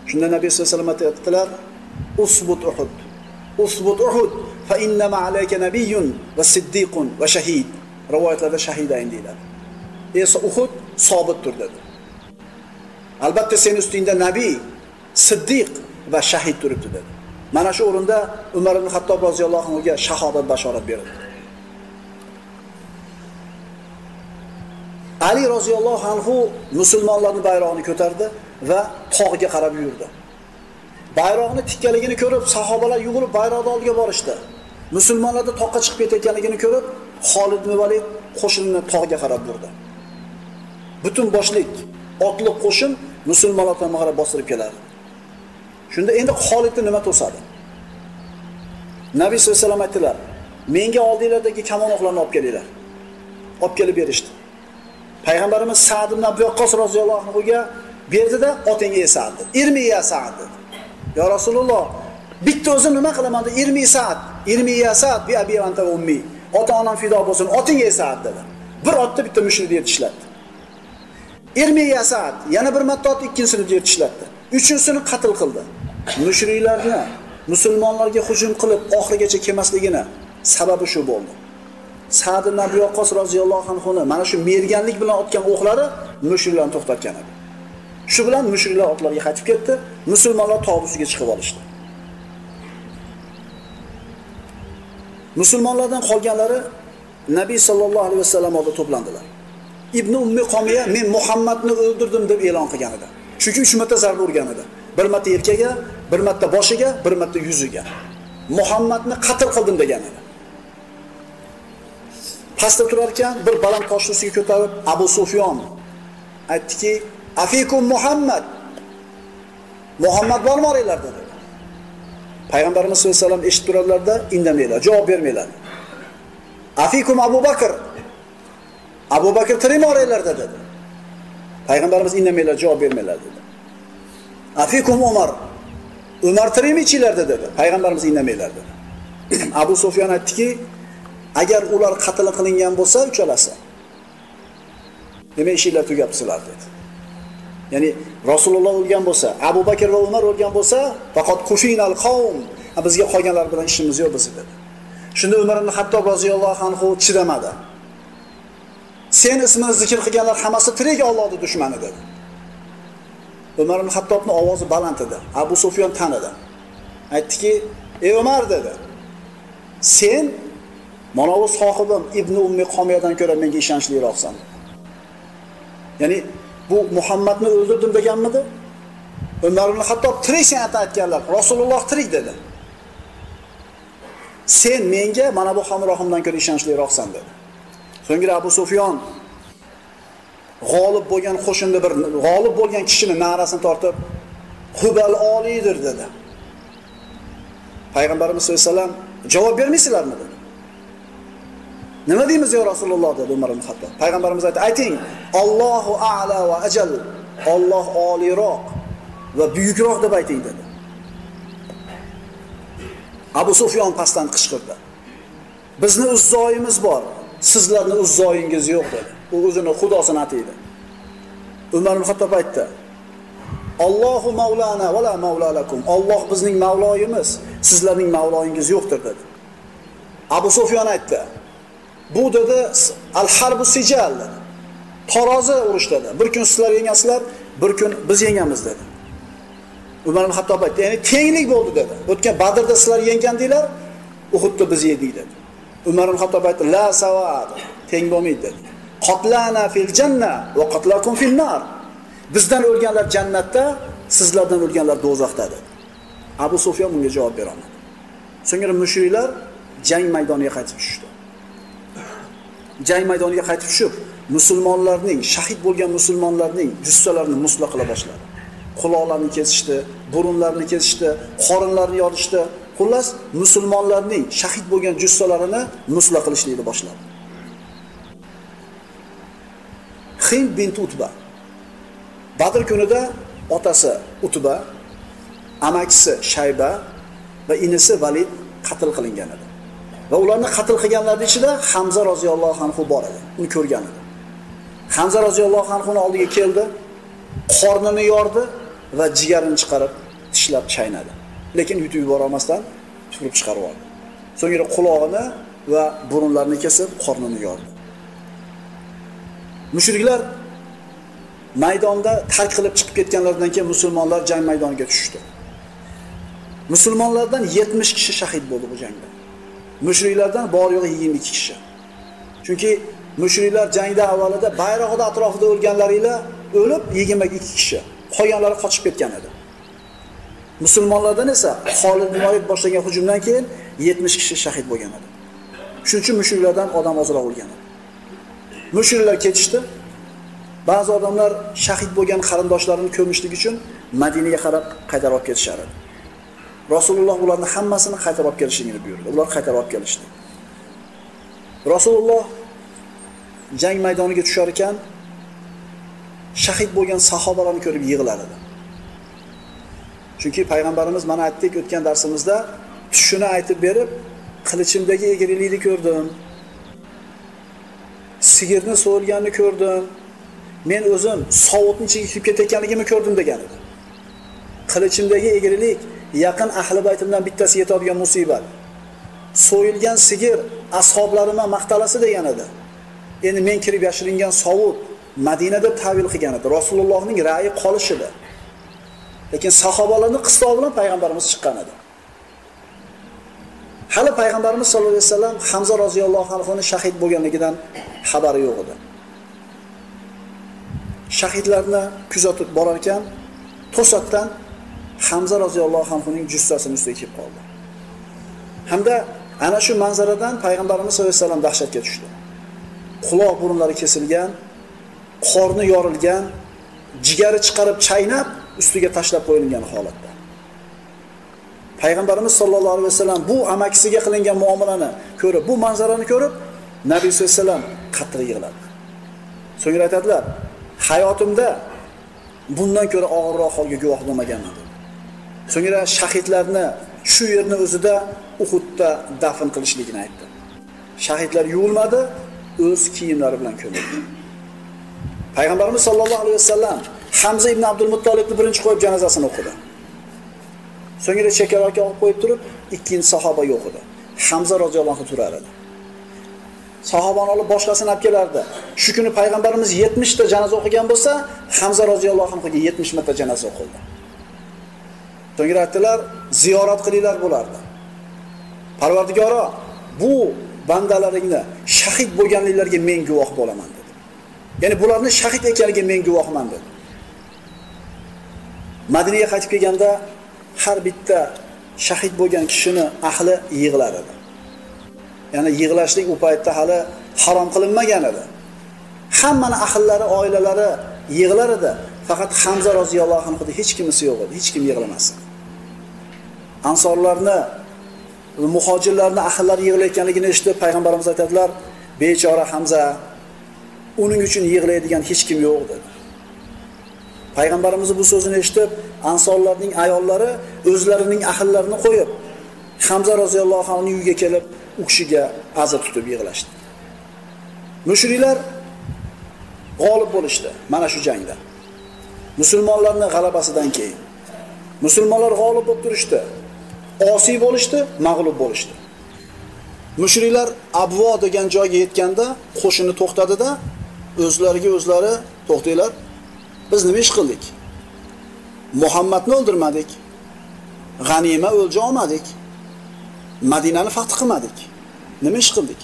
Speaker 1: Shunda Nabiy sallallohu alayhi vasallam aytdilar: "Usbut Uhud. Usbut Uhud fa inna ma'alayka nabiyyun va siddiqun va shahid." Rivoyatlarda shahidayn deyiladi. Esa Uhud sobit tur dedi. Albatta sen ustingda nabiy, siddiq va shahid turibdi dedi. Mana shu o'rinda Umar ibn Hattob roziyallohu anhu ga shahodat bashorat berildi. Ali roziyallohu anhu musulmonlarning bayrog'ini ko'tardi va tog'ga qarab yurdi. Bayroqni tikkaligini ko'rib, sahobalar yugurib bayroqni oldiga borishdi. Musulmonlarda toqqa chiqib ketayotganligini ko'rib, Xolid ibn Valid qo'shinini tog'ga qarab burdi. Butun boshlik otliq qo'shin musulmonlar tomon qarab bostirib keladi. Shunda endi Xolidni nima to'sadi? Nabiy sollallohu alayhi vasallam aytdilar: "Menga oldinglardagi kamon o'qlarni olib kelinglar." Olib kelib berishdi. Payg'ambarimiz Sa'd ibn abu vaqqos roziyallohu anhuga berdida otingga yesadi. Irmi sad Ya Rasululloh, bitta o'zim nima qilaman deb irmi sad irmi sad bi abi anta ummi. Ota-onam fido bo'lsin, otingga esad dedi. Bir otda bitta mushrikni yetishlatdi ishlatdi. Asad yasad, yana bir marta ot ikkinchisini deb ishlatdi. Uchinchisini qatl qildi. Mushriklarni musulmonlarga hujum qilib oxirigacha kelmasligini sababi shu bo'ldi. Sa'd ibn Abi Waqqas roziyallohu anhu mana shu merganlik bilan otgan o'qlari mushriklarni to'xtatgan edi. Shu bilan mushriklar otlarga qaytib ketdi, musulmonlar tog'usiga chiqib olishdi. Musulmonlardan qolganlari Nabiy sallallohu alayhi vasallam oldiga to'plandilar. Ibn Ummi Qomiya men Muhammadni o'ldirdim deb e'lon qilgan edi. Chunki 3 marta zarba urgan edi. Bir marta yelkaga, bir marta boshiga, bir marta yuziga. Muhammadni qatl qildim degan edi. Pastda turar ekan, bir baland toshni ustiga ko'tarib Abu Sufyon aytdiki, "Afikum Muhammad." Muhammad bormi oranglar dedi. Payg'ambarimiz sollallohu alayhi vasallam eshitib turadilarda indamanglar, javob bermanglar. Afikum Abu Bakr. Abu Bakr tirikmi oranglarda dedi. Payg'ambarimiz indamanglar, javob bermanglar dedi. Afikum Umar. Umar tirikmi ichinglarda dedi. Payg'ambarimiz indamanglar dedi. Abu Sufyan aytdiki, agar ular qatl qilingan bo'lsa, uchalasi. Nima ishinglar tugabsizlar dedi. Ya'ni Rasululloh o'lgan bo'lsa, Abu Bakr va Umar o'lgan bo'lsa, faqat kufinal qavm, bizga qolganlar bilan ishimiz yo'q biz dedi. Shunda Umar ibn Hattob roziyallohu anhu chidamadi. Sen ismini zikr qilganlar hammasi tirik Allohning dushmani dedi. Umar ibn Hattobning ovozi baland edi. Abu Sufyon tanidi. Aytdiki, "Ey Umar" dedi. "Sen mana bu sohibim Ibn Ummi Qomiyadan ko'ra menga ishonchliroqsan." Ya'ni bu Muhammadni o'ldirdim deganmidi? Umar ibn Hattob tirik sanatda aytganlar. Rasululloh tirik dedi. Sen menga mana bu hamrohimdan ko'ra ishonchliroqsan dedi. So'ngra Abu Sufyon g'olib bo'lgan qo'shinda bir g'olib bo'lgan kishini na'rasini tortib, "Hubal oliydir" dedi. Payg'ambarimiz sollallohu alayhi vasallam javob bermaysizlarmi dedi. Nima deymiz yo Rasululloh dedi Umar ibn Hattob. Payg'ambarimiz aytdi, ayting, Allohu a'la va ajal. Alloh oliroq va buyukroq deb ayting dedi. Abu Sufyon pastdan qichqirdi. Bizni uzzoyimiz bor, sizlarni uzzoyingiz yo'q dedi. U o'zini xudosini ataydi. Umar ibn Hattob aytdi: Allohu maulana va la maula lakum. Alloh bizning mavloyimiz, sizlarning mavloyingiz yo'qdir dedi. Abu Sufyon aytdi: Bu dedi al-harbu sijal dedi. Tarozi urush dedi. Bir kun sizlar yengasizlar, bir kun biz yengamiz dedi. Umar ibn Hattob aytdi, ya'ni tenglik bo'ldi dedi. O'tgan Badrda sizlar yengandinglar, Uhudda biz yedik dedi. Umar ibn Hattob aytdi, la sawad, teng bo'lmaydi dedi. Qatlana fil janna va qatlakum fil nar. Bizdan o'lganlar jannatda, sizlardan o'lganlar do'zaxda dedi. Abu Sufyon bunga javob bera olmadi. So'ngra mushriklar jang maydoniga qaytib tushdi. Jang maydoniga qaytib tushib, musulmonlarning, shahid bo'lgan musulmonlarning jussalarini musla qila boshladi. Quloqlarini kesishdi, burunlarini kesishdi, qorinlarini yorishdi. Xullas, musulmonlarning shahid bo'lgan jussalarini musla qilishlikni boshladi. Hind bint Utba Badr kunida otasi Utba, amakisi Shayba va inisi Valid qatl qilingan edi. Va ularni qatl qilganlarning ichida Hamza roziyallohu anhu bor edi. Uni ko'rgan edi. Hamza roziyallohu anhuni oldiga keldi, qornini yordi va jigarini chiqarib tishlab chaynadi. Lekin yutib yuborolmasdan olmasdan chiqarib oldi. So'ngra quloqini va burunlarini kesib, qornini yordi. Mushriklar maydonda tark qilib chiqib ketganlaridan keyin musulmonlar jang maydoniga tushdi. Musulmonlardan 70 kishi shahid bo'ldi bu jangda. Mushriklardan bor yo'g'i 22 kishi. Chunki mushriklar jangda avvalida bayrog'ida atrofida o'lganlaringlar o'lib 22 kishi. Qolganlari qochib ketgan edi. Musulmonlardan esa Xolid ibn Valid boshlagan hujumdan keyin 70 kishi shahid bo'lgan edi. Shuning uchun mushriklardan odam ozroq o'lgan edi. Mushriklar ketishdi. Ba'zi odamlar shahid bo'lgan qarindoshlarini ko'mishlik uchun Madinaga qarab qaytarib olib ketishar edi. Rasululloh ularni hammasini qaytarib olib kelishligini buyurdi. Ular qaytarib olib kelishdi. Rasululloh jang maydoniga tushar ekan, shahid bo'lgan sahobalarni ko'rib yig'lar edi. Chunki payg'ambarimiz mana aytdik o'tgan darsimizda tushini aytib berib, qilichimdagi egrilikni ko'rdim. Sigirni so'yilganini ko'rdim. Men o'zim sovutni ichiga kirib ketayotganligimni ko'rdim degan edi. Qilichimdagi egrilik yaqin ahli baytimdan bittasi yetadigan musibat. So'yilgan sigir ashoblarimdan maqtalasi degan edi. Endi men kirib yashiringan sovut Madinada ta'vil qilgan edi. Rasulullohning ra'yi qolishidi Lekin sahobalarni qistovi bilan payg'ambarimiz chiqqan edi. Hali payg'ambarimiz sollallohu alayhi vasallam Hamza roziyallohu anhuni shahid bo'lganligidan xabari yo'q edi. Shahidlarni kuzatib borar ekan, to'satdan Hamza roziyallohu anhuning jussasini ustiga kelib qoldi. Hamda ana shu manzaradan payg'ambarimiz sollallohu alayhi vasallam dahshatga tushdi. Quloq burunlari kesilgan, qorni yorilgan, jigari chiqarib chaynab ustiga tashlab qo'yilgan holatda. Payg'ambarimiz sollallohu alayhi vasallam bu amakisiga qilingan muomalani ko'rib, bu manzarani ko'rib, Nabiy sollallohu alayhi vasallam qattiq yig'ladi. So'ngra aytadilar, hayotimda bundan ko'ra og'irroq holga guvoh bo'lmaganman dedi. So'ngra shahidlarni shu yerni o'zida Uhudda dafn qilishligini aytdi. Shahidlar yuvilmadi, o'z kiyimlari bilan ko'mildi. Payg'ambarimiz sollallohu alayhi vasallam Hamza ibn Abdul Muttolibni birinchi qo'yib janozasini o'qidi. So'ngra chekaroqqa olib qo'yib turib, ikkinchi sahoba yo'q edi. Hamza roziyallohu anhu turar edi. Sahobani olib boshqasini olib kelardi. Shu kuni payg'ambarimiz 70 ta janoza o'qigan bo'lsa, Hamza roziyallohu anhuga 70 marta janoza o'qildi. So'ngra aytdilar, ziyorat qilinglar bo'lardi. Parvardigoro, bu bandalaringni shahid bo'lganliklariga men guvoh bo'laman dedi. Ya'ni bularni shahid ekanligiga men guvohman dedi. Madinaga qaytib kelganda har bitta shahid bo'lgan kishini ahli yig'lar edi. Ya'ni yig'lashlik u paytda hali harom qilinmagan edi. Hammani ahllari, oilalari yig'lar edi. Faqat Hamza roziyallohu anhuni hech kimisi yo'q edi, hech kim yig'lamasdi. Ansorlarni muhojirlarni ahllari yig'layotganligini eshitib payg'ambarimiz aytadilar: "Bechora Hamza, uning uchun yig'laydigan hech kim yo'q" dedi. Payg'ambarimiz bu so'zini eshitib, ansorlarning ayollari o'zlarining ahllarini qo'yib, Hamza roziyallohu anhuni uyiga kelib, u kishiga azr tutib yig'lashdi. Mushriklar g'olib bo'lishdi mana shu jangda. Musulmonlarning g'alabasidan keyin musulmonlar g'olib bo'lib turishdi. Osiy bo'lishdi, mag'lub bo'lishdi. Mushriklar Abvo degan joyga yetganda qo'shini to'xtadida o'zlariga o'zlari to'xtanglar. Biz nima ish qildik? Muhammadni o'ldirmadik. G'anima o'lja olmadik. Madinani fath qilmadik. Nima ish qildik?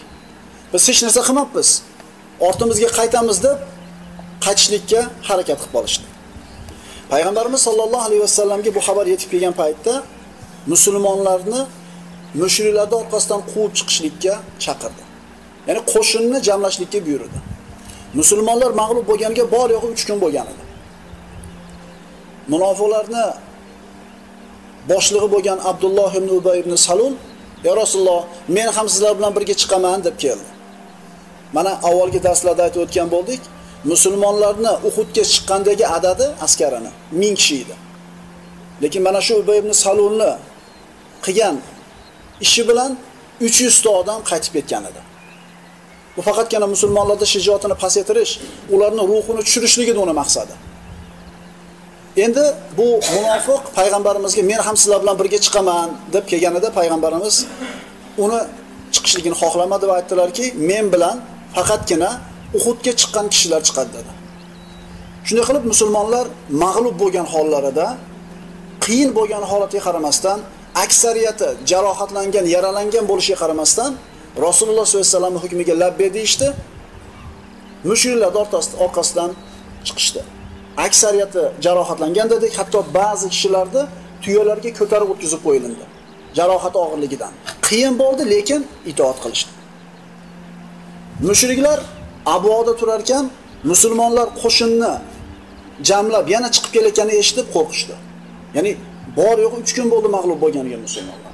Speaker 1: Biz hech narsa qilmabmiz. Ortimizga qaytamiz deb qaytishlikka harakat qilib qolishdi. Payg'ambarimiz sollallohu alayhi vasallamga bu xabar yetib kelgan paytda musulmonlarni mushriklarni orqasidan quvib chiqishlikka chaqirdi. Ya'ni qo'shinni jamlashlikka buyurdi. Musulmonlar mag'lub bo'lganiga bor yo'g'i 3 kun bo'lgan edi. Munofiqlarni boshlig'i bo'lgan Abdulloh ibn Ubay ibn Salul, "Ya Rasululloh, men ham sizlar bilan birga chiqaman" deb keldi. Mana avvalgi darslarda aytib o'tgan bo'ldik, musulmonlarni Uhudga chiqqandagi adadi askarini 1000 kishi edi. Lekin mana shu Ubay ibn Salulni qilgan ishi bilan 300 ta odam qaytib ketgan edi. Bu faqatgina musulmonlarda shijoatini pasaytirish, ularning ruhini tushirishlik uni maqsadi. Endi bu munofiq payg'ambarimizga men ham sizlar bilan birga chiqaman deb kelganida payg'ambarimiz uni chiqishligini xohlamadi va aytdilarki, men bilan faqatgina Uhudga chiqqan kishilar chiqadi dedi. Shunday qilib musulmonlar mag'lub bo'lgan hollarida qiyin bo'lgan holatiga qaramasdan aksariyati jarohatlangan, yaralangan bo'lishiga qaramasdan Rasululloh sollallohu alayhi vasallam hukmiga labbe deyishdi. mushriklarni orqasidan chiqishdi. Aksariyati jarohatlangan dedik, hatto ba'zi kishilarni tuyalarga ko'tarib o'tkazib qo'yildi. Jarohat og'irligidan. Qiyin bo'ldi, lekin itoat qilishdi. Mushriklar Abuoda turar ekan, musulmonlar qo'shinni jamlab yana chiqib kelayotganini eshitib qo'rqishdi. Ya'ni bor yo'q 3 kun bo'ldi mag'lub bo'lganiga musulmonlar.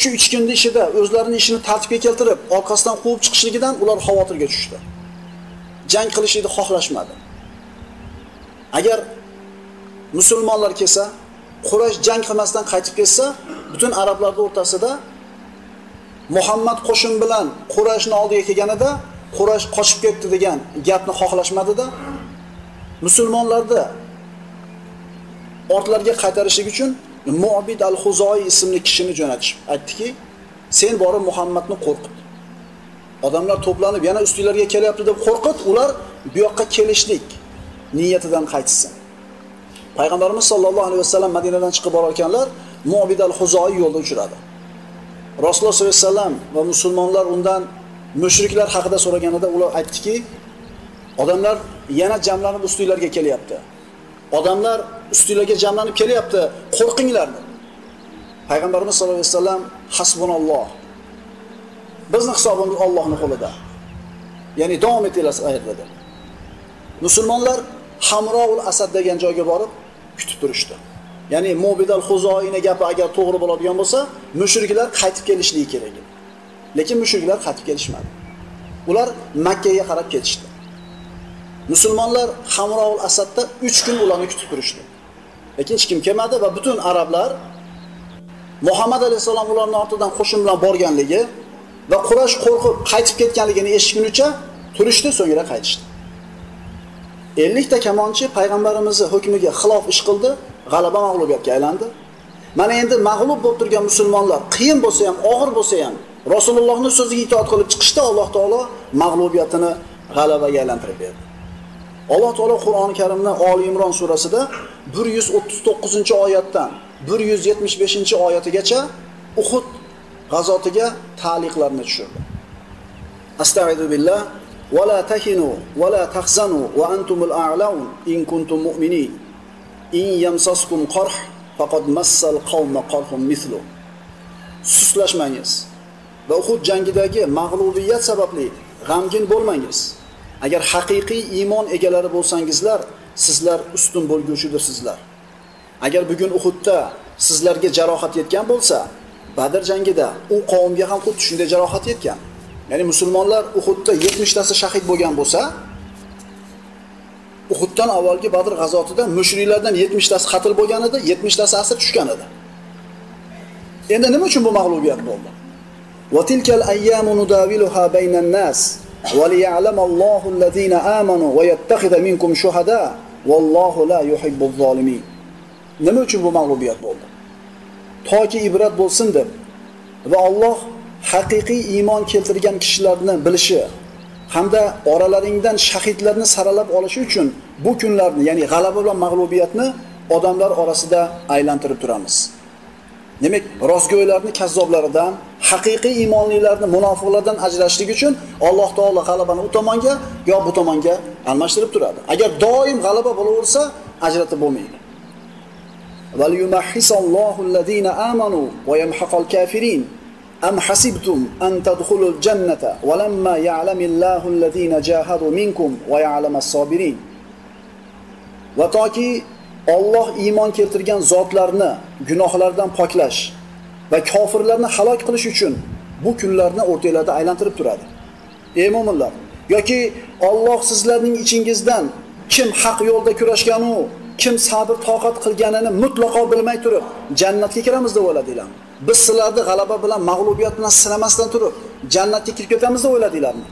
Speaker 1: Shu 3 kunning ishida o'zlarining ishini tartibga keltirib, orqasidan quvib chiqishligidan ular xavotirga tushdi. Jang qilishni xohlashmadi. Agar musulmonlar kelsa, Quraysh jang qilmasdan qaytib kelsa, butun arablarni o'rtasida Muhammad qo'shin bilan Qurayshning oldiga kelganida Quraysh qochib ketdi degan gapni xohlashmadida musulmonlarni ortlarga qaytarishlik uchun Mu'bid al-Xuzoy ismli kishini jo'natishib aytdiki, sen borib Muhammadni qo'rqit. Odamlar to'planib yana ustinglarga kelyapti deb qo'rqit, ular bu yoqqa kelishlik niyatidan qaytsin. Payg'ambarimiz sollallohu alayhi vasallam Madinadan chiqib borarkanlar Mu'bid al-Xuzoy yo'lda uchradi. Rasululloh sollallohu alayhi vasallam va musulmonlar undan mushriklar haqida so'raganida ular aytdiki, odamlar yana jamlanib ustinglarga kelyapti. Odamlar ustinglarga jamlanib kelyapti, qo'rqinglar dedi. Payg'ambarimiz sollallohu alayhi vasallam hasbunalloh. Bizning hisobimiz Allohning qo'lida. Ya'ni davom etinglar sayr dedi. Musulmonlar Hamroul Asad degan joyga borib kutib turishdi. Ya'ni Mubidal Xuzoina gapi agar to'g'ri bo'ladigan bo'lsa, mushriklar qaytib kelishligi kerak edi. Lekin mushriklar qaytib kelishmadi. Ular Makka ga qarab ketishdi. Musulmonlar Hamroul Asadda 3 kun ularni kutib turishdi. Lekin hech kim kelmadi va butun arablar Muhammad alayhisalom ularning ortidan qo'shin bilan borganligi va Quraysh qo'rqib qaytib ketganligini eshitgunicha turishdi, so'ngra qaytishdi. 50 ta kamonchi payg'ambarimizni hukmiga xilof ish qildi, g'alaba mag'lubiyatga aylandi. Mana endi mag'lub bo'lib turgan musulmonlar qiyin bo'lsa ham, og'ir bo'lsa ham Rasulullohning so'ziga itoat qilib chiqishda Alloh taolo mag'lubiyatini g'alabaga aylantirib berdi. Alloh taolo Qur'oni Karimda Oli Imron surasida 139-oyatdan 175-oyatigacha Uhud g'azotiga ta'liqlarni tushirdi. astaidu billah ولا تهنوا ولا تحزنوا وأنتم الأعلون إن كنتم مؤمنين إن يمسسكم قرح فقد مس القوم قرح مثله. Suslashmangiz va Uhud jangidagi mag'lubiyat sababli g'amgin bo'lmangiz. Agar haqiqiy iymon egalari bo'lsangizlar, sizlar ustun bo'lguvchidirsizlar. Agar bugun Uhudda sizlarga jarohat yetgan bo'lsa, Badr jangida u qavmga ham xuddi shunday jarohat yetgan. Ya'ni musulmonlar Uhudda 70 tasi shahid bo'lgan bo'lsa, Uhuddan avvalgi Badr g'azotida mushriklardan 70 tasi qatl bo'lgan edi, 70 tasi asir tushgan edi. Endi nima uchun bu mag'lubiyat bo'ldi? Va tilkal ayyamu nudawiluha baynan nas va liya'lamallohu allazina amanu va yattakhidha minkum shuhada vallohu la yuhibbuz zolimin. Nima uchun bu mag'lubiyat bo'ldi? Toki ibrat bo'lsin deb va Alloh haqiqiy iymon keltirgan kishilarni bilishi hamda oralaringdan shahidlarni saralab olishi uchun bu kunlarni, ya'ni g'alaba bilan mag'lubiyatni odamlar orasida aylantirib turamiz. Demak, rostgo'ylarni kazzoblaridan, haqiqiy iymonlilarni munofiqlardan ajratishlik uchun Alloh taolo g'alabani u tomonga yo bu tomonga almashtirib turadi. Agar doim g'alaba bo'laversa, ajratib bo'lmaydi. Val yumahhisallohu allazina amanu va yamhaqal kafirin. أم حسبتم أن تدخلوا الجنة ولما يعلم الله الذين جاهدوا منكم ويعلم الصابرين وتاكي Va Alloh iymon keltirgan zotlarni gunohlardan poklash va kofirlarni halok qilish uchun bu kunlarni o'rtalarda aylantirib turadi. Ey mo'minlar yoki Alloh sizlarning ichingizdan kim haq yo'lda kurashganu kim sabr toqat qilganini mutlaqo bilmay turib, jannatga kiramiz deb o'yladinglarmi Biz sizlarni g'alaba bilan mag'lubiyat bilan sinamasdan turib, jannatga kirib ketamiz deb o'yladinglarmi?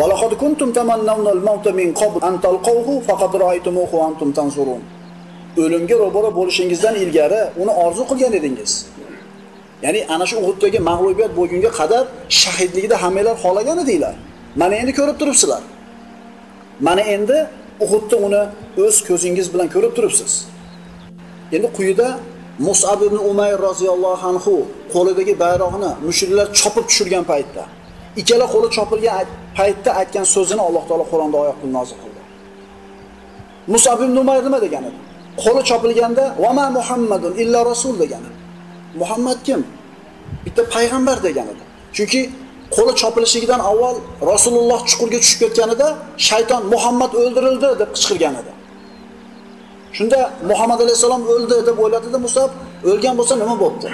Speaker 1: Walaqad kuntum tamannawna al-mauta min qabl an talqawhu faqad ra'aytumuhu wa antum o'limga ro'baro bo'lishingizdan ilgari uni orzu qilgan edingiz. Ya'ni ana shu Uhuddagi mag'lubiyat bo'lgunga qadar shahidligida hammalar xohlagan edinglar. Mana endi ko'rib turibsizlar. Mana endi Uhudda uni o'z ko'zingiz bilan ko'rib turibsiz. Endi quyida Mus'ab ibn Umayr roziyallohu anhu qo'lidagi bayroqni mushriklar chopib tushirgan paytda, ikkala qo'li chopilgan paytda aytgan so'zini Alloh taolo Qur'onda oyat qilib nozil qildi. Mus'ab ibn Umayr nima degan edi? qo'li chopilganda va ma Muhammadun illa rasul degani. Muhammad kim? Bitta payg'ambar degan edi. Chunki qo'li chopilishligidan avval Rasululloh chuqurga tushib ketganida shayton Muhammad o'ldirildi deb qichqirgan edi. Shunda Muhammad alayhisalom o'ldi deb o'yladida Musab, o'lgan bo'lsa nima bo'pti?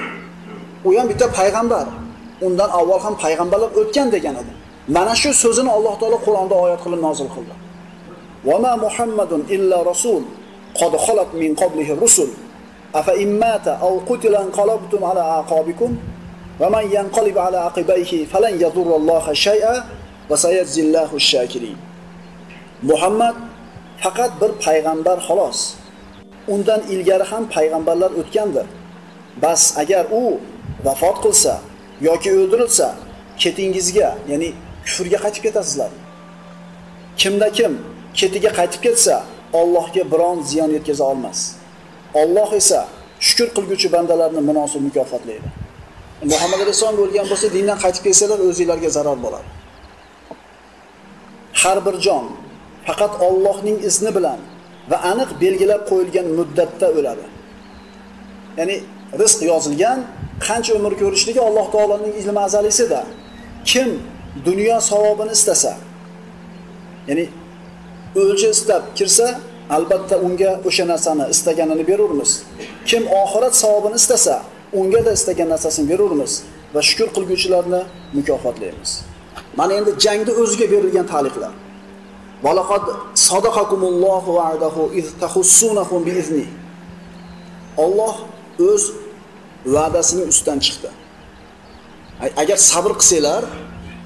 Speaker 1: U ham bitta payg'ambar. Undan avval ham payg'ambarlar o'tgan degan edi. Mana shu so'zini Alloh taolo Qur'onda oyat qilib nozil qildi. Va ma Muhammadun illa rasul qad khalat min qablihi rusul afa immata aw qutilan qalabtum ala aqabikum وَمَنْ يَنْقَلِبْ عَلَى عَقِبَيْهِ فَلَنْ falan اللّٰهَ شَيْئًا va اللّٰهُ الشَّاكِرِينَ Muhammad faqat bir payg'ambar xolos. Undan ilgari ham payg'ambarlar o'tgandir. Bas agar u vafot qilsa yoki o'ldirilsa, ketingizga, ya'ni kufrga qaytib ketasizlar. Kimda kim ketiga qaytib ketsa, Allohga biron ziyon yetkaza olmas. Alloh esa shukr qilguvchi bandalarni munosib mukofotlaydi. Muhammad alayhisalom o'lgan bo'lsa, dindan qaytib kelsalar, o'zingizlarga zarar bo'ladi. Har bir jon faqat Allohning izni bilan va aniq belgilab qo'yilgan muddatda o'ladi. Ya'ni rizq yozilgan, qancha umr ko'rishligi Alloh taoloning ilmi azalisida. Kim dunyo savobini istasa, ya'ni o'lja istab kirsa, albatta unga o'sha narsani istaganini berurmiz. Kim oxirat savobini istasa, unga da istagan narsasini berurmiz va shukr qilguvchilarni mukofotlaymiz. Mana endi jangda o'ziga berilgan ta'liqlar. Valaqad sadaqakumullohu va'dahu iz tahussunahum biizni. Alloh o'z va'dasining ustidan chiqdi. Agar sabr qilsanglar,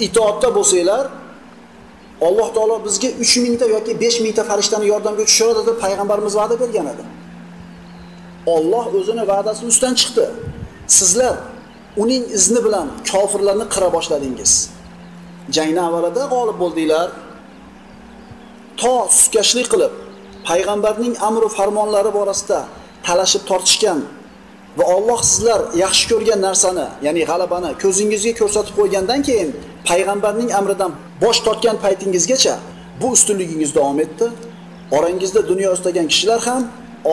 Speaker 1: itoatda bo'lsanglar, Alloh taolo bizga 3000 ta yoki 5000 ta farishtani yordamga tushiradi deb payg'ambarimiz va'da bergan edi. Alloh o'zini va'dasini ustidan chiqdi. Sizlar uning izni bilan kofirlarni qira boshladingiz. Jangni avvalida g'olib bo'ldinglar. To suskashlik qilib payg'ambarning amr farmonlari borasida talashib tortishgan va Alloh sizlar yaxshi ko'rgan narsani, ya'ni g'alabani ko'zingizga ko'rsatib qo'ygandan keyin payg'ambarning amridan bosh tortgan paytingizgacha bu ustunligingiz davom etdi. Orangizda dunyo istagan kishilar ham,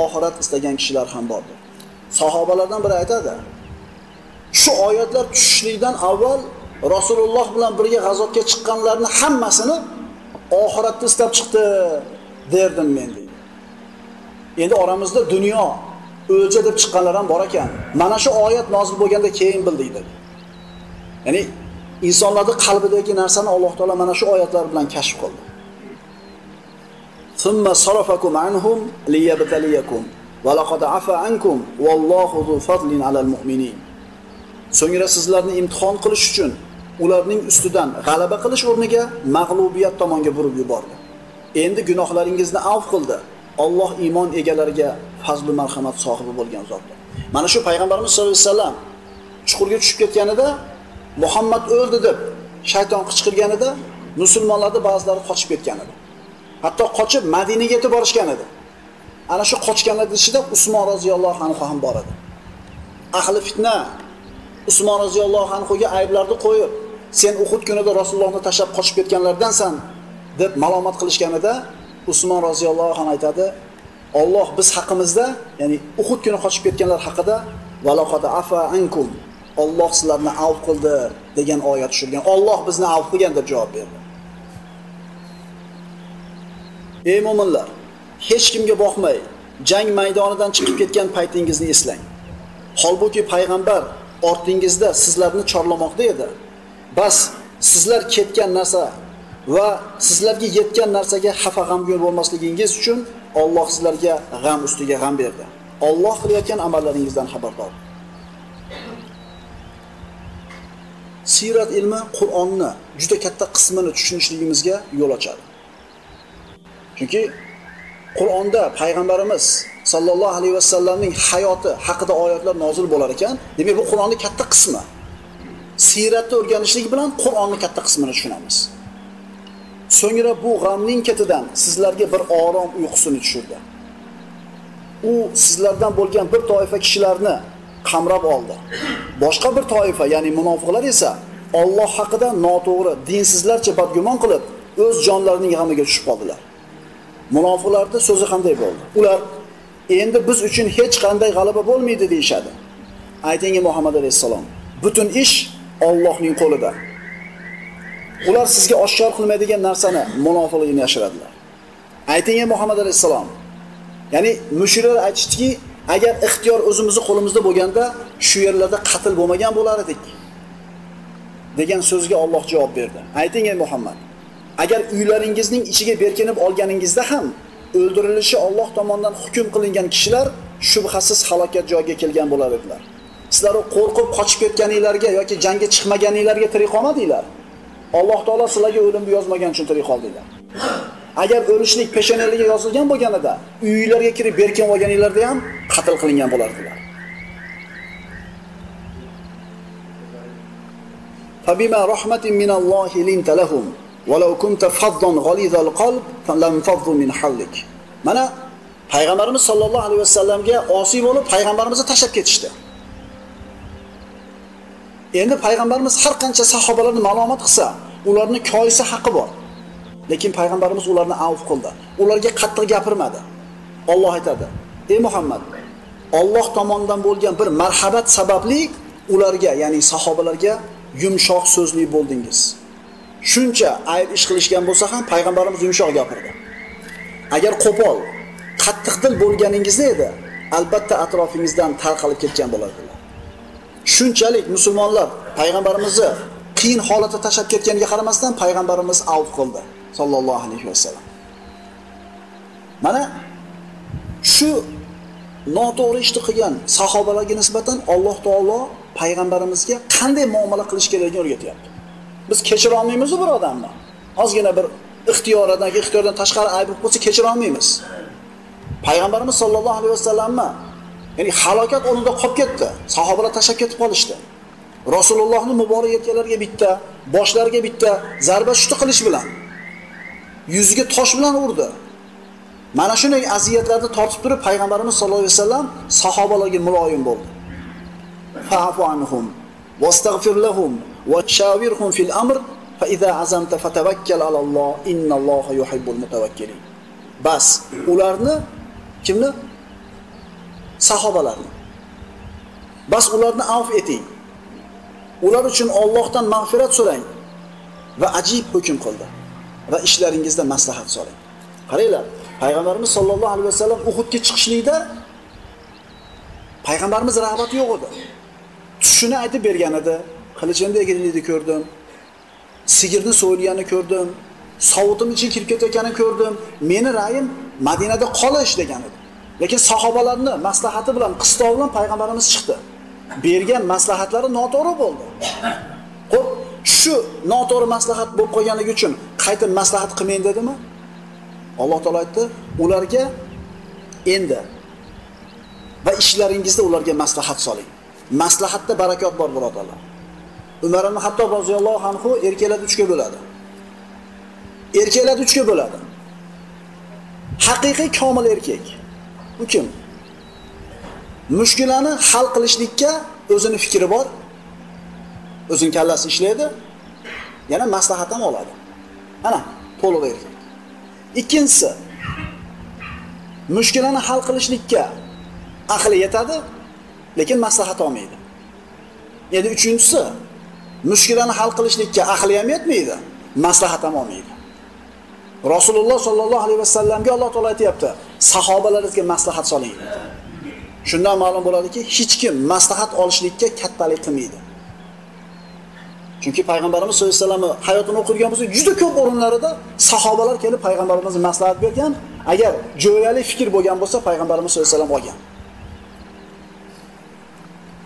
Speaker 1: oxirat istagan kishilar ham bordi. Sahobalardan biri aytadi: Shu oyatlar tushishlikdan avval Rasululloh bilan birga g'azotga chiqqanlarni hammasini oxiratda istab chiqdi derdim men deydi. Endi oramizda dunyo o'lja deb chiqqanlar ham bor ekan. Mana shu oyat nozil bo'lganda keyin bildik dedi. Ya'ni insonlarning qalbidagi narsani Alloh taolo mana shu oyatlar bilan kashf qildi. ثم sarafakum anhum liyabtaliyakum va laqad afa ankum vallohu zu alal mu'minin. So'ngra sizlarni imtihon qilish uchun ularning ustidan g'alaba qilish o'rniga mag'lubiyat tomonga burib yubordi. Endi gunohlaringizni avf qildi. Alloh iymon egalariga fazl marhamat sohibi bo'lgan zotdir. Mana shu payg'ambarimiz sollallohu alayhi vasallam chuqurga tushib ketganida Muhammad o'ldi deb shayton qichqirganida musulmonlarning ba'zilari qochib ketgan edi. Hatto qochib Madinaga yetib borishgan edi. Ana shu qochganlar ichida Usmon roziyallohu anhu ham bor edi. Ahli fitna Usmon roziyallohu anhuga ayblarni qo'yib, sen Uhud kunida Rasulullohni tashlab qochib ketganlardansan deb malomat qilishganida Usmon roziyallohu anhu aytadi: Alloh biz haqimizda, ya'ni Uhud kuni qochib ketganlar haqida valaqad afa ankum Alloh sizlarni avf qildi degan oyat tushirgan. Alloh bizni avf qilgan deb javob berdi. Ey mu'minlar, hech kimga boqmay, jang maydonidan chiqib ketgan paytingizni eslang. Holbuki payg'ambar ortingizda sizlarni chorlamoqda edi. Bas, sizlar ketgan narsa va sizlarga yetgan narsaga xafa g'amgin bo'lmasligingiz uchun Alloh sizlarga g'am ustiga g'am berdi. Alloh qilayotgan amallaringizdan xabardor. siyrat ilmi Qur'onni juda katta qismini tushunishligimizga yo'l ochadi. Chunki Qur'onda payg'ambarimiz sallallohu alayhi vasallamning hayoti haqida oyatlar nozil bo'lar ekan, demak bu Qur'onning katta qismi. Siratni o'rganishlik bilan Qur'onning katta qismini tushunamiz. So'ngra bu g'amning ketidan sizlarga bir orom uyqusini tushirdi. U sizlardan bo'lgan bir toifa kishilarni qamrab oldi. Boshqa bir toifa, ya'ni munofiqlar esa Alloh haqida noto'g'ri, dinsizlarcha badgumon qilib, o'z jonlarining g'amiga tushib qoldilar. munofiqlarni so'zi qanday bo'ldi? Ular endi biz uchun hech qanday g'alaba bo'lmaydi deyishadi ayting Muhammad alayhissalom butun ish Allohning qo'lida. Ular sizga oshkor qilmaydigan narsani munofiqligini yashiradilar. Ayting Muhammad alayhissalom Ya'ni mushriklar aytishdiki, agar ixtiyor o'zimizni qo'limizda bo'lganda, shu yerlarda qatl bo'lmagan bo'lar edik. degan so'zga Alloh javob berdi. Ayting ey Muhammad, agar uylaringizning ichiga berkinib olganingizda ham o'ldirilishi Alloh tomonidan hukm qilingan kishilar shubhasiz halokat joyiga kelgan bo'lar edilar. Sizlar qo'rqib qochib ketganinglarga yoki jangga chiqmaganinglarga tirik qolmadinglar. Alloh taolo sizlarga o'limni yozmagan uchun tirik qoldinglar. Agar o'lishlik peshonalarga yozilgan bo'lganida, uylarga kirib berkin olganinglarda ham qatl qilingan bo'lardilar. Fabima rahmatin minallohi lintalahum Walau kunta fazzan ghalidhal qalb falamfazzu min hallik. Mana payg'ambarimiz sollallohu alayhi vasallamga osiy bo'lib payg'ambarimizni tashlab ketishdi. Endi payg'ambarimiz har qancha sahobalarni malomat qilsa, ularni koyisi haqqi bor. Lekin payg'ambarimiz ularni avf qildi. Ularga qattiq gapirmadi. Alloh aytadi: "Ey Muhammad, Alloh tomonidan bo'lgan bir marhamat sababli ularga, ya'ni sahobalarga yumshoq so'zli bo'ldingiz." Shuncha ayb ish qilishgan bo'lsa ham payg'ambarimiz yumshoq gapirdi. Agar qo'pol qattiq dil bo'lganingizda edi albatta atrofingizdan tarqalib ketgan bo'lardilar. Shunchalik musulmonlar payg'ambarimizni qiyin holatda tashlab ketganiga qaramasdan payg'ambarimiz avf qildi sollallohu alayhi vasallam mana shu noto'g'ri ishni qilgan sahobalarga nisbatan Alloh taolo payg'ambarimizga qanday muomala qilish kerakligini o'rgatyapti. Biz kechira olmaymiz bir odamni. Ozgina bir ixtiyoridan, ixtiyordan tashqari ayb bo'lsa kechira olmaymiz. Payg'ambarimiz sollallohu alayhi vasallamni ya'ni halokat o'rnida qolib ketdi. Sahobalar tashlab ketib qolishdi. Rasulullohni muborak yelkalariga bitta, boshlariga bitta zarba tushdi qilish bilan. Yuziga tosh bilan urdi. Mana shunday aziyatlarni tortib turib payg'ambarimiz sollallohu alayhi vasallam sahobalarga muloyim bo'ldi. Fa'fu anhum wastaghfir lahum wa shawirhum fil amr fa idza azamta fatawakkal ala Allah innalloha yuhibbul mutawakkilin. Bas, ularni kimni? Sahobalarni. Bas ularni avf eting. Ular uchun Allohdan mag'firat so'rang va ajib hukm qildi va ishlaringizda maslahat so'rang. Qaranglar, payg'ambarimiz sollallohu alayhi vasallam Uhudga chiqishlikda payg'ambarimiz rag'bati yo'q edi. Tushini aytib bergan edi. Qilichimda egillikni ko'rdim. Sigirni so'yilganini ko'rdim. Sovutim ichiga kirib ketayotganini ko'rdim. Meni ra'yim Madinada qolish degan edi. Lekin sahobalarni maslahati bilan, qistov bilan payg'ambarimiz chiqdi. Bergan maslahatlari noto'g'ri bo'ldi. Xo'p, shu noto'g'ri maslahat bo'lib qolganligi uchun qayta maslahat qilmang dedimi? Alloh taolo aytdi, ularga endi va ishlaringizda ularga maslahat soling. Maslahatda barakot bor birodarlar. Umar ibn Hattob roziyallohu anhu erkaklarni uchga bo'ladi. Erkaklarni uchga bo'ladi. Haqiqiy komil erkak. U kim? Mushkulani hal qilishlikka o'zini fikri bor. O'zining kallasi ishlaydi. Yana maslahat ham oladi. Ana, to'liq erkak. Ikkinchisi mushkulani hal qilishlikka aqli yetadi, lekin maslahat olmaydi. Endi uchinchisi mushkulani hal qilishlikka aqli ham yetmaydi, maslahat ham olmaydi. Rasululloh sollallohu alayhi vasallamga Alloh taolay aytayapti, sahobalaringizga maslahat soling. Shundan ma'lum bo'ladiki, hech kim maslahat olishlikka kattalik qilmaydi. Chunki payg'ambarimiz sollallohu alayhi vasallam hayotini o'qirgan bo'lsak juda ko'p o'rinlarida sahobalar kelib payg'ambarimizga maslahat bergan. Agar jo'yali fikr bo'lgan bo'lsa, payg'ambarimiz sollallohu alayhi vasallam olgan.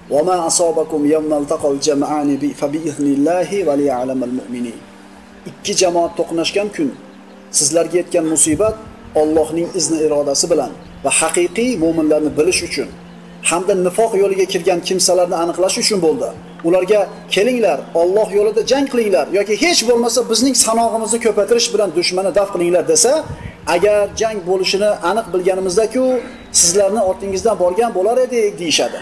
Speaker 1: Wa ma asabakum yawmal taqal jam'ani bi fa bi. Ikki jamoat to'qnashgan kun sizlarga yetgan musibat Allohning izni irodasi bilan va haqiqiy mu'minlarni bilish uchun hamda nifoq yo'liga kirgan kimsalarni aniqlash uchun bo'ldi. Ularga kelinglar, Alloh yo'lida jang qilinglar yoki hech bo'lmasa bizning sanog'imizni ko'paytirish bilan dushmanni daf qilinglar desa, agar jang bo'lishini aniq bilganimizda-ku, sizlarni ortingizdan borgan bo'lar edik deyshadi.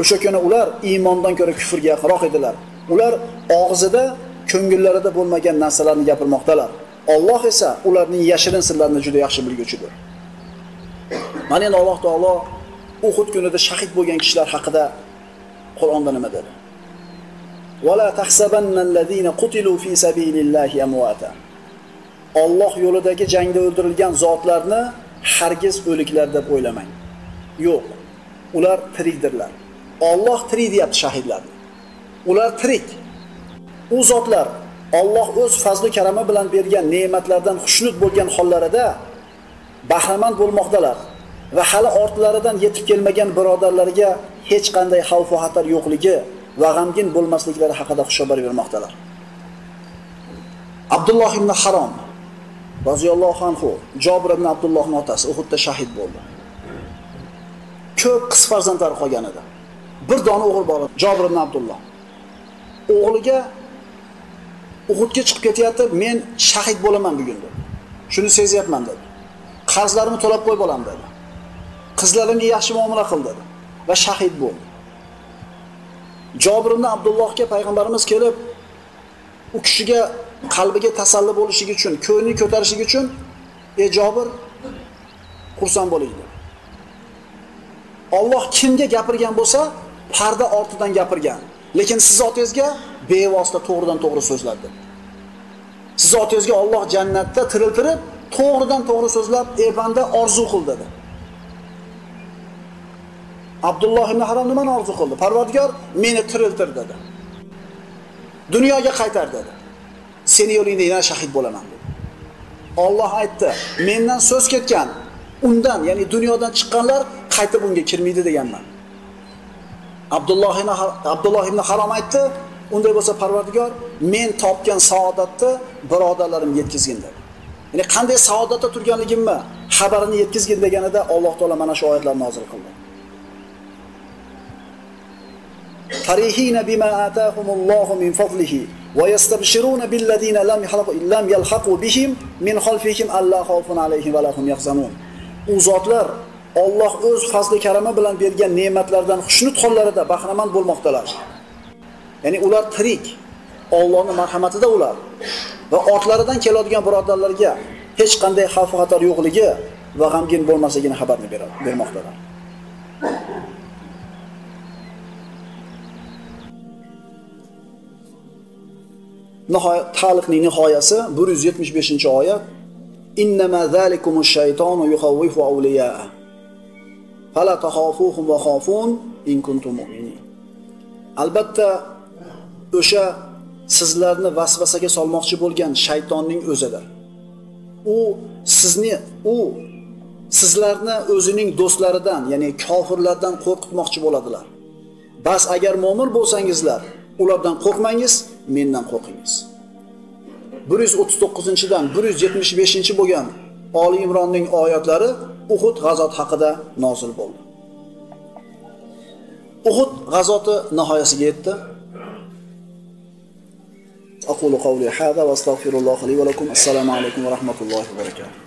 Speaker 1: O'sha kuni ular iymondan ko'ra kufrga yaqinroq edilar. Ular og'zida, ko'ngillarida bo'lmagan narsalarni gapirmoqdalar. Alloh esa ularning yashirin sirlarini juda yaxshi bilguchidir. Mana endi Alloh taolo Uhud kunida shahid bo'lgan kishilar haqida Qur'onda nima dedi? ولا تحسبن الذين قتلوا في سبيل الله امواتا Alloh yo'lidagi jangda o'ldirilgan zotlarni hargiz o'liklar deb o'ylamang. Yo'q, ular tirikdirlar. Alloh tirik deyapti shahidlarni. Ular tirik. U zotlar Alloh o'z fazli karami bilan bergan ne'matlardan xushnud bo'lgan hollarida bahramand bo'lmoqdalar va hali ortlaridan yetib kelmagan birodarlarga hech qanday xavf va xatar yo'qligi va g'amgin bo'lmasliklari haqida xushxabar bermoqdalar. Abdulloh ibn Harom roziyallohu anhu Jobir ibn Abdullohning otasi Uhudda shahid bo'ldi. Ko'p qiz farzandlari qolgan edi. Bir dona o'g'il bor edi, Jobir ibn Abdulloh. O'g'liga Uhudga chiqib ketyapti, men shahid bo'laman bugun dedi. Shuni sezyapman dedi. Qarzlarimni to'lab qo'yib olaman dedi. Qizlarimga yaxshi muomala qil dedi va shahid bo'ldi. Jobir ibn Abdullohga payg'ambarimiz kelib u kishiga qalbiga tasalli bo'lishi uchun, ko'ngli ko'tarishi uchun, "Ey Jobir, xursand bo'ling" dedi. Alloh kimga gapirgan bo'lsa, parda ortidan gapirgan. Lekin siz otingizga bevosita to'g'ridan to'g'ri so'zlab dedi. Siz otingizga Alloh jannatda tiriltirib, to'g'ridan to'g'ri so'zlab, "Ey banda, orzu qil" dedi. Abdulloh ibn Harom nimani orzu qildi? Parvardigor meni tiriltir dedi. Dunyoga qaytar dedi. Seni yo'lingda yana shahid bo'laman dedi. Alloh aytdi, mendan so'z ketgan, undan, ya'ni dunyodan chiqqanlar qaytib unga kirmaydi deganman. Abdulloh ibn Abdulloh ibn Harom aytdi, unday bo'lsa Parvardigor, men topgan saodatni birodarlarim yetkazgin dedi. Ya'ni qanday saodatda turganligimni xabarini yetkazgin deganida Alloh taolo mana shu oyatlarni nozil qildi. Bima min va yastabshiruna lam bihim min va. U zotlar Alloh o'z fazli karami bilan bergan ne'matlardan xushnud hollarida bahramand bo'lmoqdalar. Ya'ni ular tirik. Allohning marhamatida ular va ortlaridan keladigan birodarlarga hech qanday xavf xatar yo'qligi va g'amgin bo'lmasligini xabarni beradi, bermoqdalar. nihoyat taliqning nihoyasi 175-oyat innama zalikumush shaytonu yukhawwifu awliya'a fala taxafuhum va xafun in kuntum mu'minin albatta o'sha sizlarni vasvasaga solmoqchi bo'lgan shaytonning o'zidir. U sizni u sizlarni o'zining do'stlaridan ya'ni kofirlardan qo'rqitmoqchi bo'ladilar. Bas agar mo'min bo'lsangizlar ulardan qo'rqmangiz mendan qo'rqingiz. Bir yuz o'ttiz to'qqizinchidan bir yuz yetmish beshinchi bo'lgan Oli Imronning oyatlari Uhud g'azoti haqida nozil bo'ldi. Uhud g'azoti nihoyasiga yetdi. أقول قولي هذا وأستغفر الله لي ولكم السلام عليكم ورحمة الله وبركاته